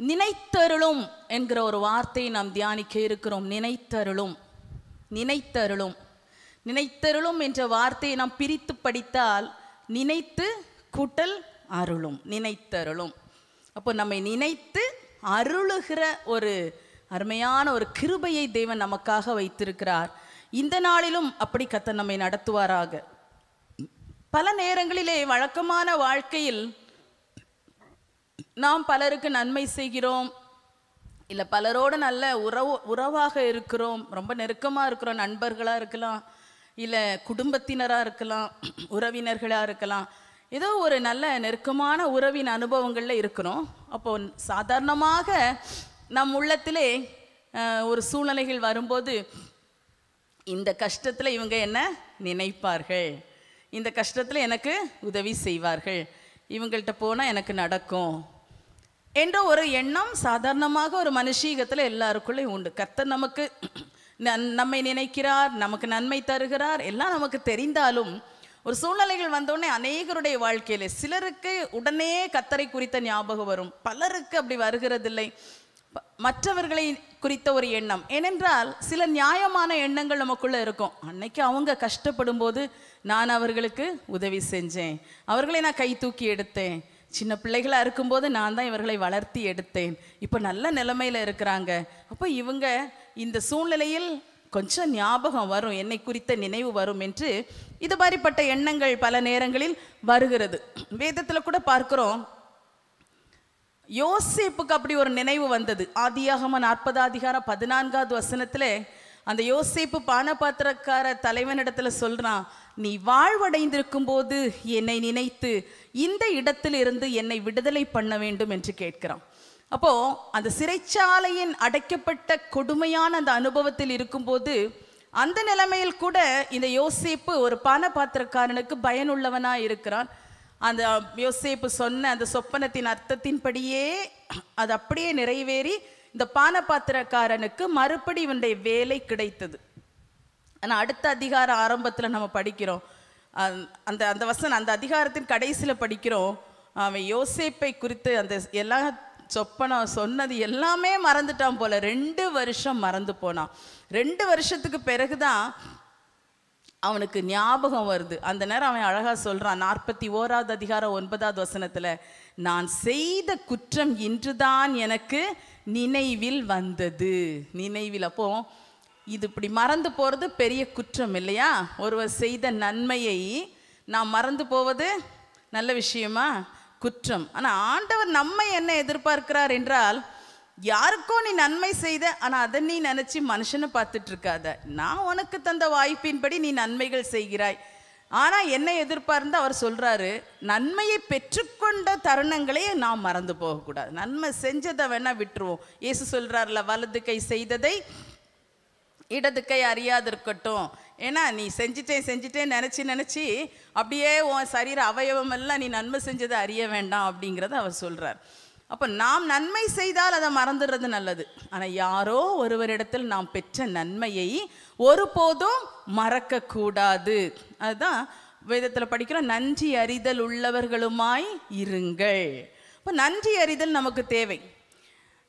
நினைத்தருளும் என்கிற ஒரு வார்த்தையை நாம் தியானிக்க இருக்கிறோம். நினைத்தருளும். நினைத்தருளும். நினைத்தருளும் என்ற வார்த்தையை நாம் பிரித்து படித்தால் நினைத்து கூட்டல் அருளும். நினைத்தருளும். அப்போ நம்மை நினைத்து அருளுகிற ஒரு அருமையான ஒரு கிருபையை தேவன் நமக்காக வைத்திருக்கிறார். இந்த நாளிலும் அப்படி கத்த நம்மை நடத்துவாராக. பல நேரங்களிலே வழக்கமான வாழ்க்கையில் நாம் பலருக்கு நன்மை செய்கிறோம். இல்லை பலரோடு நல்ல உறவு உறவாக இருக்கிறோம். ரொம்ப நெருக்கமாக இருக்கிறோம். நண்பர்களாக இருக்கலாம். இல்லை குடும்பத்தினராக இருக்கலாம். உறவினர்களாக இருக்கலாம். ஏதோ ஒரு நல்ல நெருக்கமான உறவின் அனுபவங்களில் இருக்கிறோம். அப்போ சாதாரணமாக நம் உள்ளத்திலே அஹ், ஒரு சூழ்நிலைகள் வரும்போது இந்த கஷ்டத்தில் இவங்க என்ன? நினைப்பார்கள். இந்த கஷ்டத்தில் எனக்கு உதவி செய்வார்கள். இவங்கள்ட்ட போனால் எனக்கு நடக்கும் என்ற ஒரு எண்ணம் சாதாரணமாக ஒரு மனுஷீகத்தில் எல்லாருக்குள்ளே உண்டு. கர்த்தர் நமக்கு நன்- நம்மை நினைக்கிறார் நமக்கு நன்மை தருகிறார் எல்லாம் நமக்கு தெரிந்தாலும் ஒரு சூழ்நிலைகள் வந்தோடனே அநேகருடைய வாழ்க்கையில் சிலருக்கு உடனே கத்தரை குறித்த ஞாபகம் வரும். பலருக்கு அப்படி வருகிறதில்லை. மற்றவர்களை குறித்த ஒரு எண்ணம். ஏனென்றால் சில நியாயமான எண்ணங்கள் நமக்குள்ளே இருக்கும். அன்னைக்கு அவங்க கஷ்டப்படும் போது நான் அவர்களுக்கு உதவி செஞ்சேன். அவர்களை நான் கை தூக்கி எடுத்தேன். சின்ன பிள்ளைகளா இருக்கும்போது நான் தான் இவர்களை வளர்த்தி எடுத்தேன். இப்போ நல்ல நிலைமையில இருக்கிறாங்க. அப்போ இவங்க இந்த சூழ்நிலையில் கொஞ்சம் ஞாபகம் வரும். என்னை குறித்த நினைவு வரும் என்று இது மாதிரிப்பட்ட எண்ணங்கள் பல நேரங்களில் வருகிறது. வேதத்துல கூட பார்க்கிறோம். யோசிப்புக்கு அப்படி ஒரு நினைவு வந்தது. ஆதியாகம நாற்பது அதிகாரம் பதினான்காவது வசனத்துல அந்த யோசிப்பு பானபாத்திரக்கார தலைவனிடத்துல சொல்றான் நீ வாழ்வடைந்திருக்கும் போது என்னை நினைத்து இந்த இடத்திலிருந்து என்னை விடுதலை பண்ண வேண்டும் என்று கேட்கிறான். அப்போ அந்த சிறைச்சாலையின் அடைக்கப்பட்ட கொடுமையான அந்த அனுபவத்தில் இருக்கும்போது அந்த நிலைமையில் கூட இந்த யோசிப்பு ஒரு பானபாத்திரக்காரனுக்கு பயனுள்ளவனாக இருக்கிறான். அந்த யோசிப்பு சொன்ன அந்த சொப்பனத்தின் அர்த்தத்தின்படியே அது அப்படியே நிறைவேறி இந்த பானபாத்திரக்காரனுக்கு மறுபடி இவனுடைய வேலை கிடைத்தது. ஆனால் அடுத்த அதிகார ஆரம்பத்தில் நம்ம படிக்கிறோம். அந்த- அந்த அந்த வசனம் அந்த அதிகாரத்தின் கடைசியில் படிக்கிறோம். அவன் யோசிப்பை குறித்து அந்த எல்லா சொப்பனம் சொன்னது எல்லாமே மறந்துட்டான் போல. ரெண்டு வருஷம் மறந்து போனான். ரெண்டு வருஷத்துக்கு பிறகுதான் அவனுக்கு ஞாபகம் வருது. அந்த நேரம் அவன் அழகாக சொல்கிறான் நாற்பத்தி ஓராவது அதிகாரம் ஒன்பதாவது வசனத்தில் நான் செய்த குற்றம் இன்றுதான் எனக்கு நினைவில் வந்தது. நினைவில். அப்போது இது இப்படி மறந்து போகிறது பெரிய குற்றம் இல்லையா? ஒருவர் செய்த நன்மையை நாம் மறந்து போவது நல்ல விஷயமா? குற்றம். ஆனால் ஆண்டவர் நம்மை என்ன எதிர்பார்க்கிறார் என்றால் யாருக்கோ நீ நன்மை செய்த ஆனால் அதை நீ நினச்சி மனுஷனை பார்த்துட்டு இருக்காத நான் உனக்கு தந்த வாய்ப்பின்படி நீ நன்மைகள் செய்கிறாய். ஆனால் என்ன எதிர்பார்ந்து அவர் சொல்கிறாரு நன்மையை பெற்றுக்கொண்ட தருணங்களையே நாம் மறந்து போகக்கூடாது. நன்மை செஞ்சதை வேணால் விட்டுருவோம். இயேசு சொல்கிறார்ல வலது கை செய்ததை இடது கை அறியாது இருக்கட்டும் ஏன்னா நீ செஞ்சிட்டேன் செஞ்சிட்டேன் நினச்சி நினச்சி அப்படியே உன் சரீர அவயவம் எல்லாம் நீ நன்மை செஞ்சதை அறிய வேண்டாம் அப்படிங்கிறத அவர் சொல்கிறார் அப்போ நாம் நன்மை செய்தால் அதை மறந்துடுறது நல்லது. ஆனால் யாரோ ஒருவரிடத்தில் நாம் பெற்ற நன்மையை ஒருபோதும் மறக்கக்கூடாது. அதுதான் வேதத்தில் படிக்கிறோம் நன்றி அறிதல் உள்ளவர்களுமாய் இருங்கள். இப்போ நன்றி அறிதல் நமக்கு தேவை.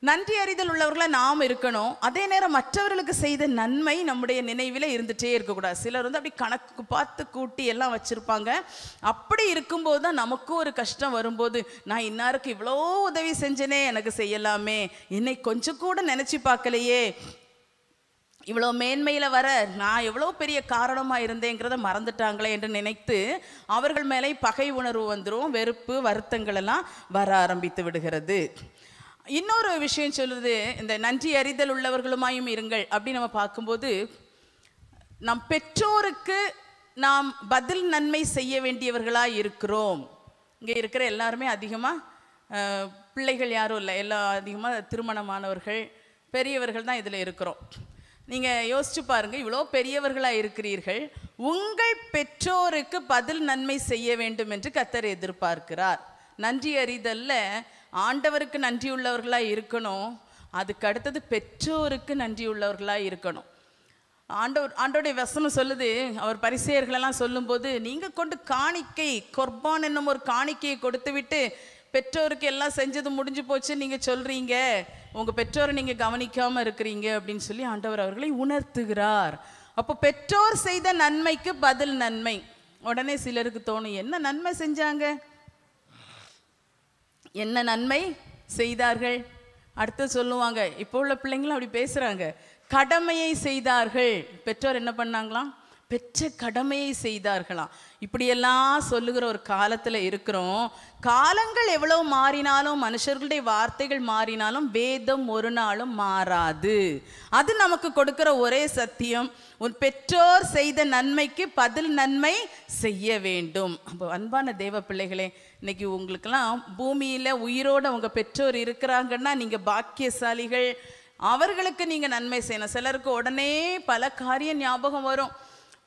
நன்றி அறிதல் உள்ளவர்களாக நாம் இருக்கணும். அதே நேரம் மற்றவர்களுக்கு செய்த நன்மை நம்முடைய நினைவில் இருந்துகிட்டே இருக்கக்கூடாது. சிலர் வந்து அப்படி கணக்கு பார்த்து கூட்டி எல்லாம் வச்சுருப்பாங்க. அப்படி இருக்கும்போது தான் நமக்கும் ஒரு கஷ்டம் வரும்போது நான் இன்னாருக்கு இவ்வளோ உதவி செஞ்சேனே எனக்கு செய்யலாமே. என்னை கொஞ்சம் கூட நினச்சி பார்க்கலையே. இவ்வளோ மேன்மையில் வர நான் எவ்வளோ பெரிய காரணமாக இருந்தேங்கிறத மறந்துட்டாங்களே என்று நினைத்து அவர்கள் மேலே பகை உணர்வு வந்துடும் வெறுப்பு வருத்தங்கள் எல்லாம் வர ஆரம்பித்து விடுகிறது. இன்னொரு விஷயம் சொல்லுது இந்த நன்றி அறிதல் உள்ளவர்களுமாயும் இருங்கள் அப்படின்னு நம்ம பார்க்கும்போது நம் பெற்றோருக்கு நாம் பதில் நன்மை செய்ய வேண்டியவர்களாக இருக்கிறோம். இங்கே இருக்கிற எல்லாருமே அதிகமாக பிள்ளைகள் யாரும் இல்லை எல்லா அதிகமாக திருமணமானவர்கள் பெரியவர்கள் தான் இதில் இருக்கிறோம். நீங்கள் யோசிச்சு பாருங்கள் இவ்வளோ பெரியவர்களாக இருக்கிறீர்கள் உங்கள் பெற்றோருக்கு பதில் நன்மை செய்ய வேண்டும் என்று கத்தர் எதிர்பார்க்கிறார். நன்றி அறிதலில் ஆண்டவருக்கு நன்றி உள்ளவர்களாக இருக்கணும். அதுக்கு அடுத்தது பெற்றோருக்கு நன்றி உள்ளவர்களாக இருக்கணும். ஆண்டவர் ஆண்டோடைய வசனம் சொல்லுது அவர் பரிசெயர்களெல்லாம் சொல்லும்போது நீங்கள் கொண்டு காணிக்கை கொர்பான் என்னும் ஒரு காணிக்கையை கொடுத்து விட்டு பெற்றோருக்கு எல்லாம் செஞ்சது முடிஞ்சு போச்சு நீங்கள் சொல்கிறீங்க உங்கள் பெற்றோரை நீங்கள் கவனிக்காமல் இருக்கிறீங்க அப்படின்னு சொல்லி ஆண்டவர் அவர்களை உணர்த்துகிறார். அப்போ பெற்றோர் செய்த நன்மைக்கு பதில் நன்மை. உடனே சிலருக்கு தோணும் என்ன நன்மை செஞ்சாங்க? என்ன நன்மை செய்தார்கள்? அடுத்து சொல்லுவாங்க இப்போ உள்ள பிள்ளைங்களும் அப்படி பேசுகிறாங்க கடமையை செய்தார்கள். பெற்றோர் என்ன பண்ணாங்களாம்? பெற்ற கடமையை செய்தார்களாம். இப்படியெல்லாம் சொல்லுகிற ஒரு காலத்தில் இருக்கிறோம். காலங்கள் எவ்வளோ மாறினாலும் மனுஷர்களுடைய வார்த்தைகள் மாறினாலும் வேதம் ஒரு நாளும் மாறாது. அது நமக்கு கொடுக்கிற ஒரே சத்தியம். உன் பெற்றோர் செய்த நன்மைக்கு பதில் நன்மை செய்ய வேண்டும். அப்போ அன்பான தேவ பிள்ளைகளே இன்னைக்கு உங்களுக்கெல்லாம் பூமியில் உயிரோட உங்கள் பெற்றோர் இருக்கிறாங்கன்னா நீங்க பாக்கியசாலிகள். அவர்களுக்கு நீங்கள் நன்மை செய்யணும். சிலருக்கு உடனே பல காரியம் ஞாபகம் வரும்.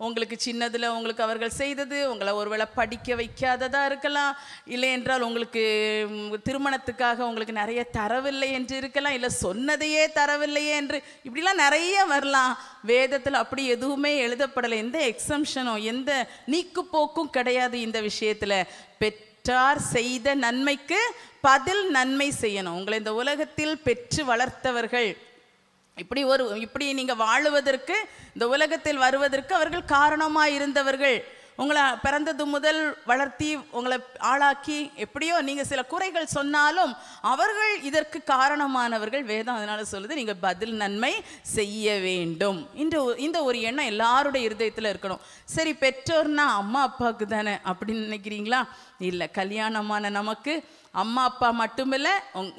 உங்களுக்கு சின்னதில் உங்களுக்கு அவர்கள் செய்தது உங்களை ஒருவேளை படிக்க வைக்காததாக இருக்கலாம் இல்லை என்றால் உங்களுக்கு திருமணத்துக்காக உங்களுக்கு நிறைய தரவில்லை என்று இருக்கலாம் இல்லை சொன்னதையே தரவில்லையே என்று இப்படிலாம் நிறைய வரலாம். வேதத்தில் அப்படி எதுவுமே எழுதப்படலை. எந்த எக்ஸம்ஷனும் எந்த நீக்குப்போக்கும் கிடையாது இந்த விஷயத்தில். பெற்றார் செய்த நன்மைக்கு பதில் நன்மை செய்யணும். உங்களை இந்த உலகத்தில் பெற்று வளர்த்தவர்கள் இப்படி ஒரு இப்படி நீங்கள் வாழுவதற்கு இந்த உலகத்தில் வருவதற்கு அவர்கள் காரணமாக இருந்தவர்கள் உங்களை பிறந்தது முதல் வளர்த்தி உங்களை ஆளாக்கி எப்படியோ நீங்கள் சில குறைகள் சொன்னாலும் அவர்கள் இதற்கு காரணமானவர்கள் வேதம் அதனால் சொல்லுது நீங்கள் பதில் நன்மை செய்ய வேண்டும். இந்த இந்த ஒரு எண்ணம் எல்லாருடைய இருதயத்தில் இருக்கணும். சரி பெற்றோர்னா அம்மா அப்பாவுக்கு தானே அப்படின்னு நினைக்கிறீங்களா? இல்லை கல்யாணமான நமக்கு அம்மா அப்பா மட்டுமில்லை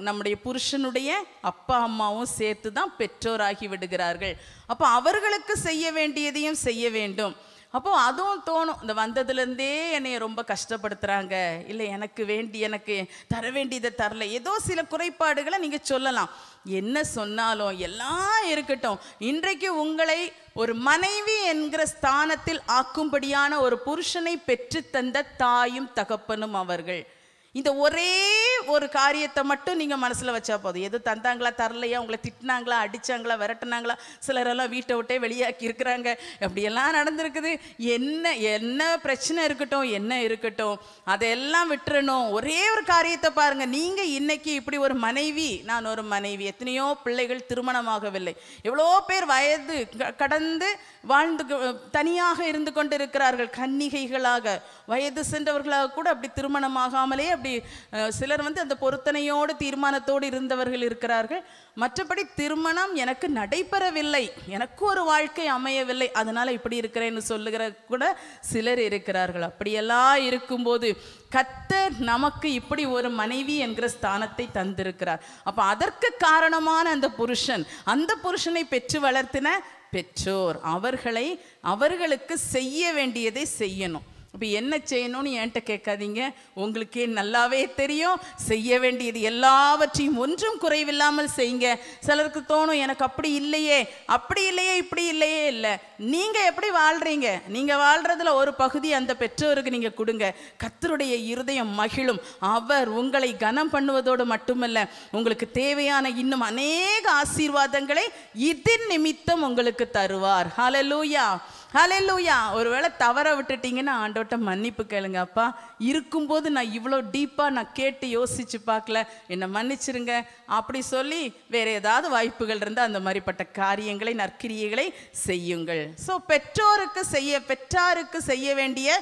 நம்முடைய புருஷனுடைய அப்பா அம்மாவும் சேர்த்து தான் பெற்றோராகி விடுகிறார்கள். அப்போ அவர்களுக்கு செய்ய வேண்டியதையும் செய்ய வேண்டும். அப்போ அதுவும் தோணும். இந்த வந்ததுலேருந்தே என்னைய ரொம்ப கஷ்டப்படுத்துகிறாங்க இல்லை எனக்கு வேண்டி எனக்கு தர வேண்டியதை தரல. ஏதோ சில குறைபாடுகளை நீங்கள் சொல்லலாம். என்ன சொன்னாலும் எல்லாம் இருக்கட்டும். இன்றைக்கு உங்களை ஒரு மனைவி என்கிற ஸ்தானத்தில் ஆக்கும்படியான ஒரு புருஷனை பெற்றுத் தந்த தாயும் தகப்பனும் அவர்கள். இந்த ஒரே ஒரு காரியத்தை மட்டும் நீங்கள் மனசில் வச்சா போதும். எது தந்தாங்களா தரலையா உங்களை திட்டினாங்களா அடிச்சாங்களா விரட்டுனாங்களா சிலரெல்லாம் வீட்டை விட்டே வெளியாக்கி இருக்கிறாங்க. அப்படியெல்லாம் நடந்திருக்குது. என்ன என்ன பிரச்சனை இருக்கட்டும் என்ன இருக்கட்டும் அதையெல்லாம் விட்டுறணும். ஒரே ஒரு காரியத்தை பாருங்கள் நீங்கள் இன்னைக்கு இப்படி ஒரு மனைவி நான் ஒரு மனைவி எத்தனையோ பிள்ளைகள் திருமணமாகவில்லை. எவ்வளோ பேர் வயது க- கடந்து வாழ்ந்து தனியாக இருந்து கொண்டு இருக்கிறார்கள் கன்னிகைகளாக வயது சென்றவர்களாக கூட அப்படி திருமணமாகாமலே அப்படி சிலர் வந்து அந்த பொருத்தனையோடு தீர்மானத்தோடு இருந்தவர்கள் இருக்கிறார்கள். மற்றபடி திருமணம் எனக்கு நடைபெறவில்லை. எனக்கு ஒரு வாழ்க்கை அமையவில்லை. அதனால இப்படி இருக்கிறேன்னு சொல்லுகிற கூட சிலர் இருக்கிறார்கள். அப்படியெல்லாம் இருக்கும்போது கத்தர் நமக்கு இப்படி ஒரு மனைவி என்கிற ஸ்தானத்தை தந்திருக்கிறார். அப்போ அதற்கு காரணமான அந்த புருஷன் அந்த புருஷனை பெற்று வளர்த்தின பெற்றோர். அவர்களை அவர்களுக்கு செய்ய வேண்டியதை செய்யணும். இப்போ என்ன செய்யணும்னு என்கிட்ட கேட்காதீங்க. உங்களுக்கே நல்லாவே தெரியும். செய்ய வேண்டியது எல்லாவற்றையும் ஒன்றும் குறைவில்லாமல் செய்யுங்க. சிலருக்கு தோணும் எனக்கு அப்படி இல்லையே. அப்படி இல்லையே இப்படி இல்லையே. இல்லை. நீங்கள் எப்படி வாழ்கிறீங்க நீங்கள் வாழ்றதுல ஒரு பகுதி அந்த பெற்றோருக்கு நீங்கள் கொடுங்க. கத்தருடைய இருதயம் மகிழும். அவர் உங்களை கனம் பண்ணுவதோடு மட்டுமல்ல உங்களுக்கு தேவையான இன்னும் அநேக ஆசீர்வாதங்களை இதன் நிமித்தம் உங்களுக்கு தருவார். ஹalleluya. ஹலெல்லூயா ஒருவேளை தவற விட்டுட்டீங்கன்னா ஆண்டோட்ட மன்னிப்பு கேளுங்க அப்பா. இருக்கும்போது நான் இவ்வளோ டீப்பாக நான் கேட்டு யோசிச்சு பார்க்கல. என்னை மன்னிச்சிருங்க. அப்படி சொல்லி வேற ஏதாவது வாய்ப்புகள் இருந்தால் அந்த மாதிரிப்பட்ட காரியங்களை நற்கிரியைகளை செய்யுங்கள். ஸோ பெற்றோருக்கு செய்ய பெற்றாருக்கு செய்ய வேண்டிய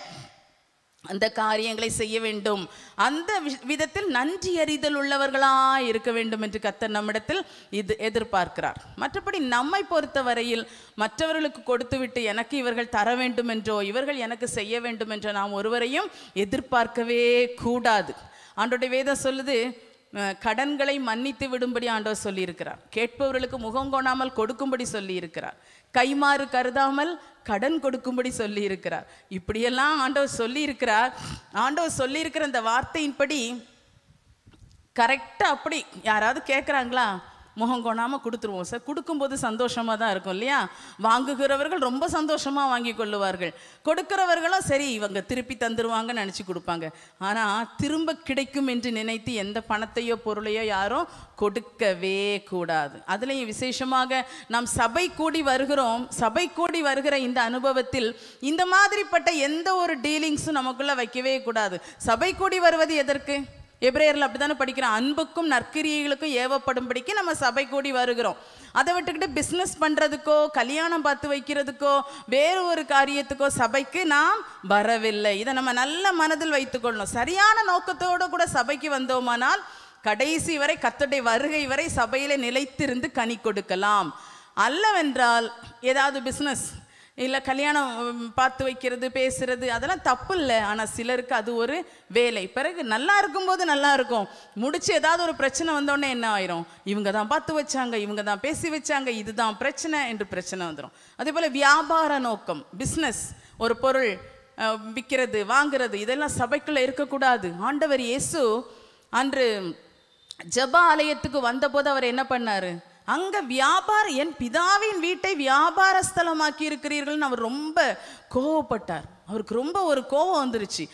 அந்த காரியங்களை செய்ய வேண்டும். அந்த வி- விதத்தில் நன்றி அறிதல் உள்ளவர்களாக இருக்க வேண்டும் என்று கத்தர் நம்மிடத்தில் இது எதிர்பார்க்கிறார். மற்றபடி நம்மை பொறுத்தவரையில் மற்றவர்களுக்கு கொடுத்துவிட்டு எனக்கு இவர்கள் தர வேண்டும் என்றோ இவர்கள் எனக்கு செய்ய வேண்டும் என்றோ நாம் ஒருவரையும் எதிர்பார்க்கவே கூடாது. ஆண்டோடைய வேதம் சொல்லுது அஹ், கடன்களை மன்னித்து விடும்படி ஆண்டவர் சொல்லியிருக்கிறார். கேட்பவர்களுக்கு முகம் கோணாமல் கொடுக்கும்படி சொல்லியிருக்கிறார். கைமாறு கருதாமல் கடன் கொடுக்கும்படி சொல்லியிருக்கிறார். இப்படியெல்லாம் ஆண்டவர் சொல்லியிருக்கிறார். ஆண்டவர் சொல்லியிருக்கிற அந்த வார்த்தையின்படி கரெக்டாக அப்படி யாராவது கேட்குறாங்களா? முகம் கொணாமல் கொடுத்துருவோம் சார். கொடுக்கும்போது சந்தோஷமாக தான் இருக்கும் இல்லையா? வாங்குகிறவர்கள் ரொம்ப சந்தோஷமாக வாங்கி கொள்ளுவார்கள். கொடுக்கிறவர்களும் சரி இவங்க திருப்பி தந்துருவாங்கன்னு நினச்சி கொடுப்பாங்க. ஆனால் திரும்ப கிடைக்கும் என்று நினைத்து எந்த பணத்தையோ பொருளையோ யாரும் கொடுக்கவே கூடாது. அதுலேயும் விசேஷமாக நாம் சபை கூடி வருகிறோம். சபை கூடி வருகிற இந்த அனுபவத்தில் இந்த மாதிரிப்பட்ட எந்த ஒரு டீலிங்ஸும் நமக்குள்ளே வைக்கவே கூடாது. சபை கூடி வருவது எதற்கு? எப்ரேயரில் அப்படி தானே படிக்கிறோம் அன்புக்கும் நற்கிரியைகளுக்கும் ஏவப்படும்படிக்கு நம்ம சபை கூடி வருகிறோம். அதை விட்டுக்கிட்டு பிஸ்னஸ் பண்ணுறதுக்கோ கல்யாணம் பார்த்து வைக்கிறதுக்கோ வேறு ஒரு காரியத்துக்கோ சபைக்கு நாம் வரவில்லை. இதை நம்ம நல்ல மனதில் வைத்துக்கொள்ளணும் சரியான நோக்கத்தோடு கூட சபைக்கு வந்தோமானால் கடைசி வரை கர்த்தருடைய வருகை வரை சபையில் நிலைத்திருந்து கனி கொடுக்கலாம். அல்லவென்றால் ஏதாவது பிஸ்னஸ் இல்லை கல்யாணம் பார்த்து வைக்கிறது பேசுறது அதெல்லாம் தப்பு இல்லை ஆனால் சிலருக்கு அது ஒரு வேலை. பிறகு நல்லா இருக்கும்போது நல்லா இருக்கும். முடிச்சு ஏதாவது ஒரு பிரச்சனை வந்தோடனே என்ன ஆயிரும்? இவங்க தான் பார்த்து வச்சாங்க இவங்க தான் பேசி வச்சாங்க இதுதான் பிரச்சனை என்று பிரச்சனை வந்துடும் அதே போல் வியாபார நோக்கம் பிஸ்னஸ் ஒரு பொருள் விற்கிறது வாங்குறது இதெல்லாம் சபைக்குள்ளே இருக்கக்கூடாது. ஆண்டவர் இயேசு அன்று ஜப ஆலயத்துக்கு வந்தபோது அவர் என்ன பண்ணார்? அங்க வியாபார என் பிதாவின் வீட்டை வியாபார ஸ்தலமாக்கி அவர் ரொம்ப கோவப்பட்டார். அவருக்கு ரொம்ப ஒரு கோபம் வந்துருச்சு.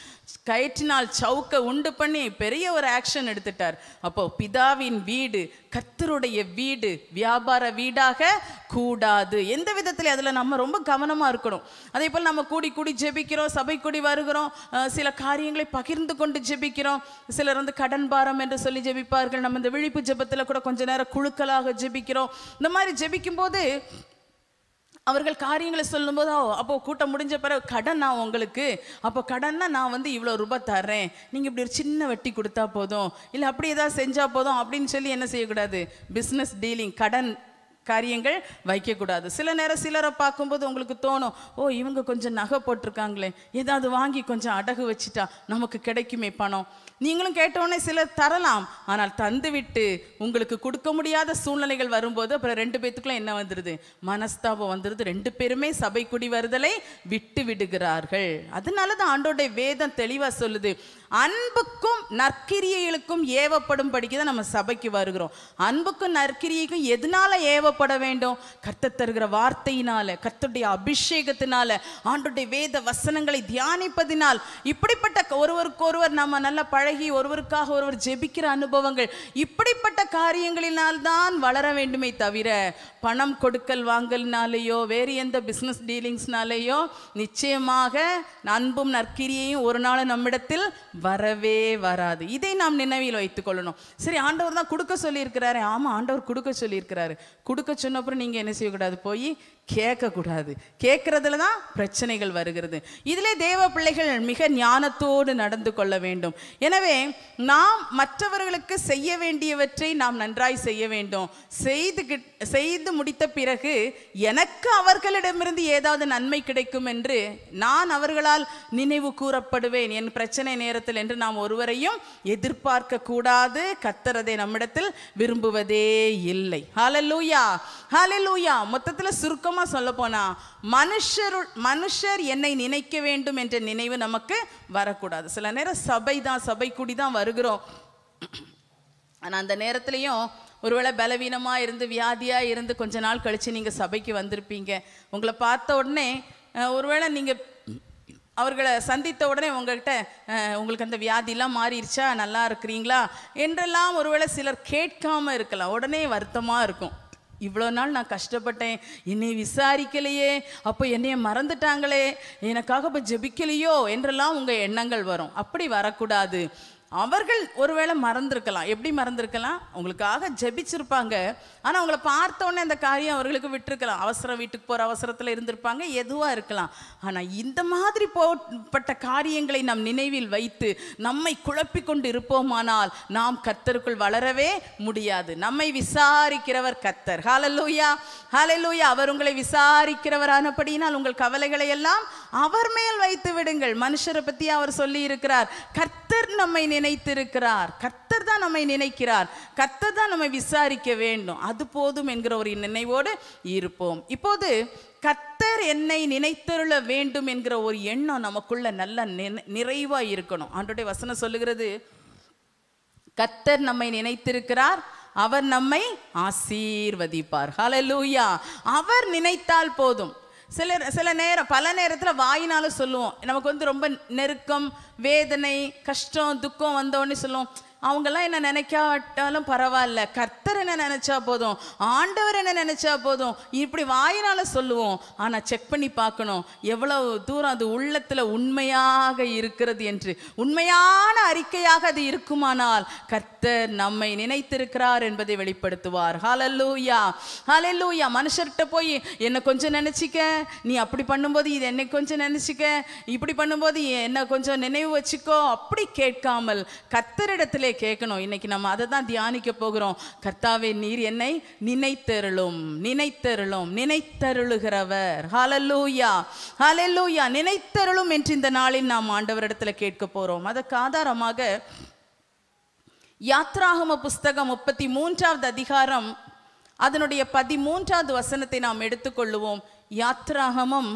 கயிற்றினால் சவுக்க உண்டு பண்ணி பெரிய ஒரு ஆக்ஷன் எடுத்துட்டார். அப்போ பிதாவின் வீடு கத்தருடைய வீடு வியாபார வீடாக கூடாது. எந்த விதத்தில் அதில் நம்ம ரொம்ப கவனமாக இருக்கணும். அதே போல் நம்ம கூடி கூடி ஜெபிக்கிறோம் சபை கூடி வருகிறோம் சில காரியங்களை பகிர்ந்து கொண்டு ஜெபிக்கிறோம். சிலர் வந்து கடன் பாரம் என்று சொல்லி ஜெபிப்பார்கள். நம்ம இந்த விழிப்பு ஜெபத்தில் கூட கொஞ்ச நேரம் குழுக்களாக ஜெபிக்கிறோம். இந்த மாதிரி ஜெபிக்கும்போது அவர்கள் காரியங்களை சொல்லும்போது "ஓ, அப்போ கூட்டம் முடிஞ்ச பிறகு கடன் நான் உங்களுக்கு அப்போ கடன்னா நான் வந்து இவ்வளோ ரூபாய் தர்றேன். நீங்கள் இப்படி ஒரு சின்ன வட்டி கொடுத்தா போதும். இல்லை அப்படி ஏதாவது செஞ்சால் போதும். அப்படின்னு சொல்லி என்ன செய்யக்கூடாது? பிஸ்னஸ் டீலிங் கடன் காரியங்கள் வைக்கக்கூடாது. சில நேரம் சிலரை பார்க்கும்போது உங்களுக்கு தோணும் ஓ இவங்க கொஞ்சம் நகை போட்டிருக்காங்களே ஏதாவது வாங்கி கொஞ்சம் அடகு வச்சிட்டா நமக்கு கிடைக்குமே பணம். நீங்களும் கேட்டோடனே சிலர் தரலாம். ஆனால் தந்துவிட்டு உங்களுக்கு கொடுக்க முடியாத சூழ்நிலைகள் வரும்போது அப்புறம் ரெண்டு பேத்துக்குள்ள என்ன வந்துடுது மனஸ்தாபம் வந்துடுது ரெண்டு பேருமே சபை குடி வருதலை விட்டு விடுகிறார்கள். அதனால தான் ஆண்டோடைய வேதம் தெளிவா சொல்லுது. அன்புக்கும் நற்கிரியைகளுக்கும் ஏவப்படும் தான் நம்ம சபைக்கு வருகிறோம். அன்புக்கும் நற்கிரியைக்கும் எதனால ஏவப்பட வேண்டும். கர்த்தர் தருகிற வார்த்தையினால கர்த்தருடைய அபிஷேகத்தினால ஆண்டுடைய வேத வசனங்களை தியானிப்பதினால் இப்படிப்பட்ட ஒருவருக்கு ஒருவர் நம்ம நல்லா பழகி ஒருவருக்காக ஒருவர் ஜெபிக்கிற அனுபவங்கள் இப்படிப்பட்ட காரியங்களினால் தான் வளர வேண்டுமே தவிர பணம் கொடுக்கல் வாங்கல்னாலேயோ வேறு எந்த பிஸ்னஸ் டீலிங்ஸ்னாலேயோ நிச்சயமாக அன்பும் நற்கிரியையும் ஒரு நாள் நம்மிடத்தில் வரவே வராது. இதை நாம் நினைவில் வைத்துக்கொள்ளணும் சரி ஆண்டவர் தான் கொடுக்க சொல்லியிருக்கிறாரு. ஆமாம் ஆண்டவர் கொடுக்க சொல்லியிருக்கிறாரு. கொடுக்க சொன்ன அப்புறம் நீங்க என்ன செய்யக்கூடாது? போய் கேட்கக்கூடாது. கேட்குறதுல தான் பிரச்சனைகள் வருகிறது. இதிலே தேவ பிள்ளைகள் மிக ஞானத்தோடு நடந்து கொள்ள வேண்டும். எனவே நாம் மற்றவர்களுக்கு செய்ய வேண்டியவற்றை நாம் நன்றாய் செய்ய வேண்டும். செய்து செய்து முடித்த பிறகு எனக்கு அவர்களிடமிருந்து ஏதாவது நன்மை கிடைக்கும் என்று நான் அவர்களால் நினைவு கூறப்படுவேன். என் பிரச்சனை நேரத்தில் என்று நாம் ஒருவரையும் எதிர்பார்க்க கூடாது. கத்தரதை நம்மிடத்தில் விரும்புவதே இல்லை. ஹalleluya ஹalleluya மொத்தத்துல சுருக்கம் சொல்ல போனால் மனுஷரு மனுஷர் என்னை நினைக்க வேண்டும் என்ற நினைவு நமக்கு வரக்கூடாது. சில நேரம் சபை தான் சபை கூடி தான் வருகிறோம். ஆனால் அந்த நேரத்துலையும் ஒருவேளை பலவீனமாக இருந்து வியாதியாக இருந்து கொஞ்ச நாள் கழித்து நீங்கள் சபைக்கு வந்திருப்பீங்க. உங்களை பார்த்த உடனே ஒருவேளை நீங்கள் அவர்களை சந்தித்த உடனே உங்கள்கிட்ட உங்களுக்கு அந்த வியாதிலாம் மாறிடுச்சா நல்லா இருக்கிறீங்களா? என்றெல்லாம் ஒருவேளை சிலர் கேட்காம இருக்கலாம். உடனே வருத்தமாக இருக்கும். இவ்வளோ நாள் நான் கஷ்டப்பட்டேன். என்னை விசாரிக்கலையே. அப்போ என்னைய மறந்துட்டாங்களே. எனக்காக இப்போ ஜெபிக்கலையோ? என்றெல்லாம் உங்கள் எண்ணங்கள் வரும். அப்படி வரக்கூடாது. அவர்கள் ஒருவேளை மறந்திருக்கலாம். எப்படி மறந்துருக்கலாம்? உங்களுக்காக ஜெபிச்சிருப்பாங்க. ஆனால் அவங்கள பார்த்த உடனே அந்த காரியம் அவர்களுக்கு விட்டுருக்கலாம். அவசரம் வீட்டுக்கு போகிற அவசரத்தில் இருந்திருப்பாங்க எதுவாக இருக்கலாம். ஆனால் இந்த மாதிரி போட்ட காரியங்களை நம் நினைவில் வைத்து நம்மை குழப்பிக் கொண்டு இருப்போமானால் நாம் கர்த்தருக்குள் வளரவே முடியாது. நம்மை விசாரிக்கிறவர் கர்த்தர். ஹாலலூயா ஹாலலூயா அவர் உங்களை விசாரிக்கிறவரானபடியினால் உங்கள் கவலைகளை எல்லாம் அவர் மேல் வைத்து விடுங்கள். மனுஷரை பற்றி அவர் சொல்லி இருக்கிறார். கர்த்தர் நம்மை நினைத்திருக்கிறார். கர்த்தர் தான் நம்மை நினைக்கிறார். கர்த்தர் தான் நம்மை விசாரிக்க வேண்டும். அது போதும் என்கிற ஒரு நினைவோடு இருப்போம். இப்போது கர்த்தர் என்னை நினைத்தருள வேண்டும் என்கிற ஒரு எண்ணம் நமக்குள்ள நல்ல நிறைவாக இருக்கணும். ஆண்டோடைய வசனம் சொல்லுகிறது கர்த்தர் நம்மை நினைத்திருக்கிறார் அவர் நம்மை ஆசீர்வதிப்பார். ஹலலூயா அவர் நினைத்தால் போதும். சில சில நேரம் பல நேரத்தில் வாயினால சொல்லுவோம். நமக்கு வந்து ரொம்ப நெருக்கம் வேதனை கஷ்டம் துக்கம் வந்தோடனே சொல்லுவோம். அவங்கெல்லாம் என்ன நினைக்காட்டாலும் பரவாயில்ல. கர்த்தர் என்ன நினைச்சா போதும் ஆண்டவர் என்ன நினைச்சா போதும் இப்படி வாயினால சொல்லுவோம். ஆனா செக் பண்ணி பார்க்கணும். எவ்வளவு தூரம் அது உள்ளத்துல உண்மையாக இருக்கிறது என்று உண்மையான அறிக்கையாக அது இருக்குமானால் கர்த்தர் நம்மை நினைத்திருக்கிறார் என்பதை வெளிப்படுத்துவார். ஹலல்லூயா ஹலல்லூயா மனுஷர்கிட்ட போய் என்ன கொஞ்சம் நினைச்சிக்க. நீ அப்படி பண்ணும்போது இது என்னை கொஞ்சம் நினைச்சிக்க. இப்படி பண்ணும்போது என்ன கொஞ்சம் நினைவு வச்சுக்கோ. அப்படி கேட்காமல் கர்த்தரிடத்திலே கேட்கணும். இன்னைக்கு நம்ம அதை தான் தியானிக்க போகிறோம். கர்த்தாவே நீர் என்னை நினைத்தருளும். நினைத்தருளும். நினைத்தருளுகிறவர். ஹலல்லூயா ஹலல்லூயா நினைத்தருளும் என்று இந்த நாளில் நாம் ஆண்டவரிடத்துல கேட்க போறோம். அதற்கு ஆதாரமாக யாத்ராகம புஸ்தகம் முப்பத்தி மூன்றாவது அதிகாரம் அதனுடைய பதிமூன்றாவது வசனத்தை நாம் எடுத்துக்கொள்ளுவோம் யாத்ராகமம்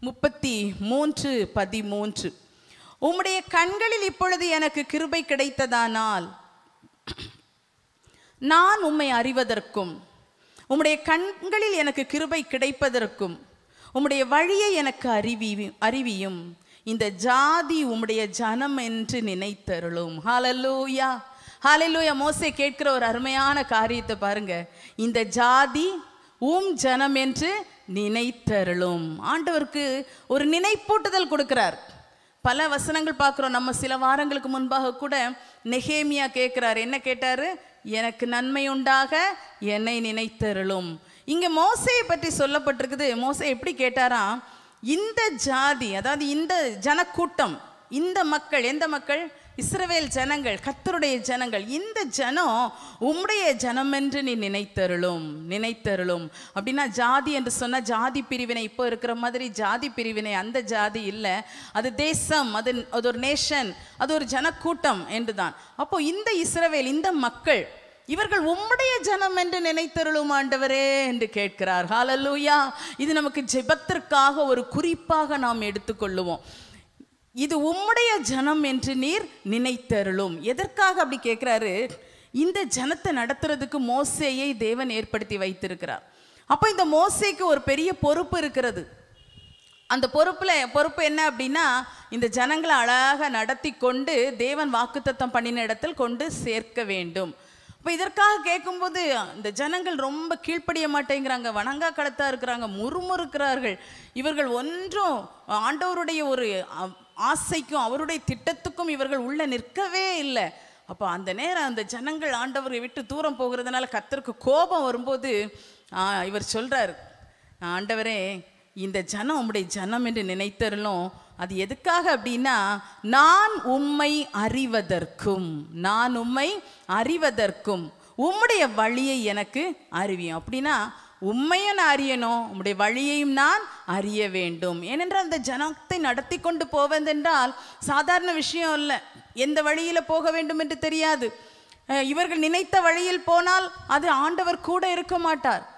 முப்பத்தி மூன்று பதிமூன்று. உம்முடைய கண்களில் இப்பொழுது எனக்கு கிருபை கிடைத்ததானால் நான் உம்மை அறிவதற்கும் உம்முடைய கண்களில் எனக்கு கிருபை கிடைப்பதற்கும் உம்முடைய வழியை எனக்கு அறிவி அறிவியும் இந்த ஜாதி உம்முடைய ஜனம் என்று நினைத்தருளும். ஹாலல்லூயா ஹாலல்லூயா மோசை கேட்கிற ஒரு அருமையான காரியத்தை பாருங்க. இந்த ஜாதி உம் ஜனம் என்று நினைத்தருளும். ஆண்டவருக்கு ஒரு நினைப்பூட்டுதல் கொடுக்கிறார். பல வசனங்கள் பார்க்குறோம். நம்ம சில வாரங்களுக்கு முன்பாக கூட நெகேமியா கேட்குறாரு. என்ன கேட்டார்? எனக்கு நன்மை உண்டாக என்னை நினைத்தருளும். இங்கே மோசையை பற்றி சொல்லப்பட்டிருக்குது. மோசை எப்படி கேட்டாரா? இந்த ஜாதி அதாவது இந்த ஜனக்கூட்டம் இந்த மக்கள் எந்த மக்கள்? இஸ்ரவேல் ஜனங்கள் கத்தருடைய ஜனங்கள் இந்த ஜனம் உம்முடைய ஜனம் என்று நீ நினைத்தருளும் நினைத்தருளும். அப்படின்னா ஜாதி என்று சொன்னால் ஜாதி பிரிவினை இப்போ இருக்கிற மாதிரி ஜாதி பிரிவினை அந்த ஜாதி இல்லை. அது தேசம் அது அது ஒரு நேஷன் அது ஒரு ஜனக்கூட்டம் என்று தான் அப்போ இந்த இஸ்ரவேல் இந்த மக்கள் இவர்கள் உம்முடைய ஜனம் என்று நினைத்தருளும் ஆண்டவரே என்று கேட்கிறார். ஹாலலூயா இது நமக்கு ஜெபத்திற்காக ஒரு குறிப்பாக நாம் எடுத்துக்கொள்ளுவோம். இது உம்முடைய ஜனம் என்று நீர் நினைத்தருளும். எதற்காக அப்படி கேட்குறாரு இந்த ஜனத்தை நடத்துறதுக்கு மோசேயை தேவன் ஏற்படுத்தி வைத்திருக்கிறார். அப்போ இந்த மோசைக்கு ஒரு பெரிய பொறுப்பு இருக்கிறது. அந்த பொறுப்பில் பொறுப்பு என்ன அப்படின்னா இந்த ஜனங்களை அழகாக நடத்தி கொண்டு தேவன் வாக்குத்தத்தம் பண்ணின இடத்தில் கொண்டு சேர்க்க வேண்டும். இப்போ இதற்காக கேட்கும்போது இந்த ஜனங்கள் ரொம்ப கீழ்ப்படிய மாட்டேங்கிறாங்க வணங்கா கலத்தாக இருக்கிறாங்க முறுமுறுக்கிறார்கள். இவர்கள் ஒன்றும் ஆண்டவருடைய ஒரு ஆசைக்கும் அவருடைய திட்டத்துக்கும் இவர்கள் உள்ள நிற்கவே இல்லை. அப்போ அந்த நேரம் அந்த ஜனங்கள் ஆண்டவரை விட்டு தூரம் போகிறதுனால கத்தருக்கு கோபம் வரும்போது இவர் சொல்கிறார் ஆண்டவரே இந்த ஜனம் உம்முடைய ஜனம் என்று நினைத்தருளும். அது எதுக்காக அப்படின்னா நான் உம்மை அறிவதற்கும் நான் உம்மை அறிவதற்கும். உம்முடைய வழியை எனக்கு அறிவியும். அப்படின்னா உண்மையும் நான் அறியணும். உம்முடைய வழியையும் நான் அறிய வேண்டும். ஏனென்றால் அந்த ஜனத்தை நடத்தி கொண்டு போவதென்றால் சாதாரண விஷயம் இல்லை எந்த வழியில போக வேண்டும் என்று தெரியாது இவர்கள் நினைத்த வழியில் போனால் அது ஆண்டவர் கூட இருக்க மாட்டார்.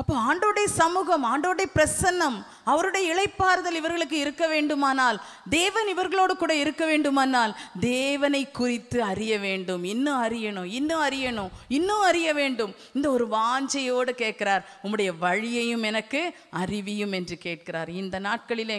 அப்போ ஆண்டோடைய சமூகம் ஆண்டோடைய பிரசன்னம் அவருடைய இழைப்பாறுதல் இவர்களுக்கு இருக்க வேண்டுமானால் தேவன் இவர்களோடு கூட இருக்க வேண்டுமானால் தேவனை குறித்து அறிய வேண்டும். இன்னும் அறியணும் இன்னும் அறியணும் இன்னும் அறிய வேண்டும். இந்த ஒரு வாஞ்சையோடு கேட்கிறார் உம்முடைய வழியையும் எனக்கு அறிவியும் என்று கேட்கிறார். இந்த நாட்களிலே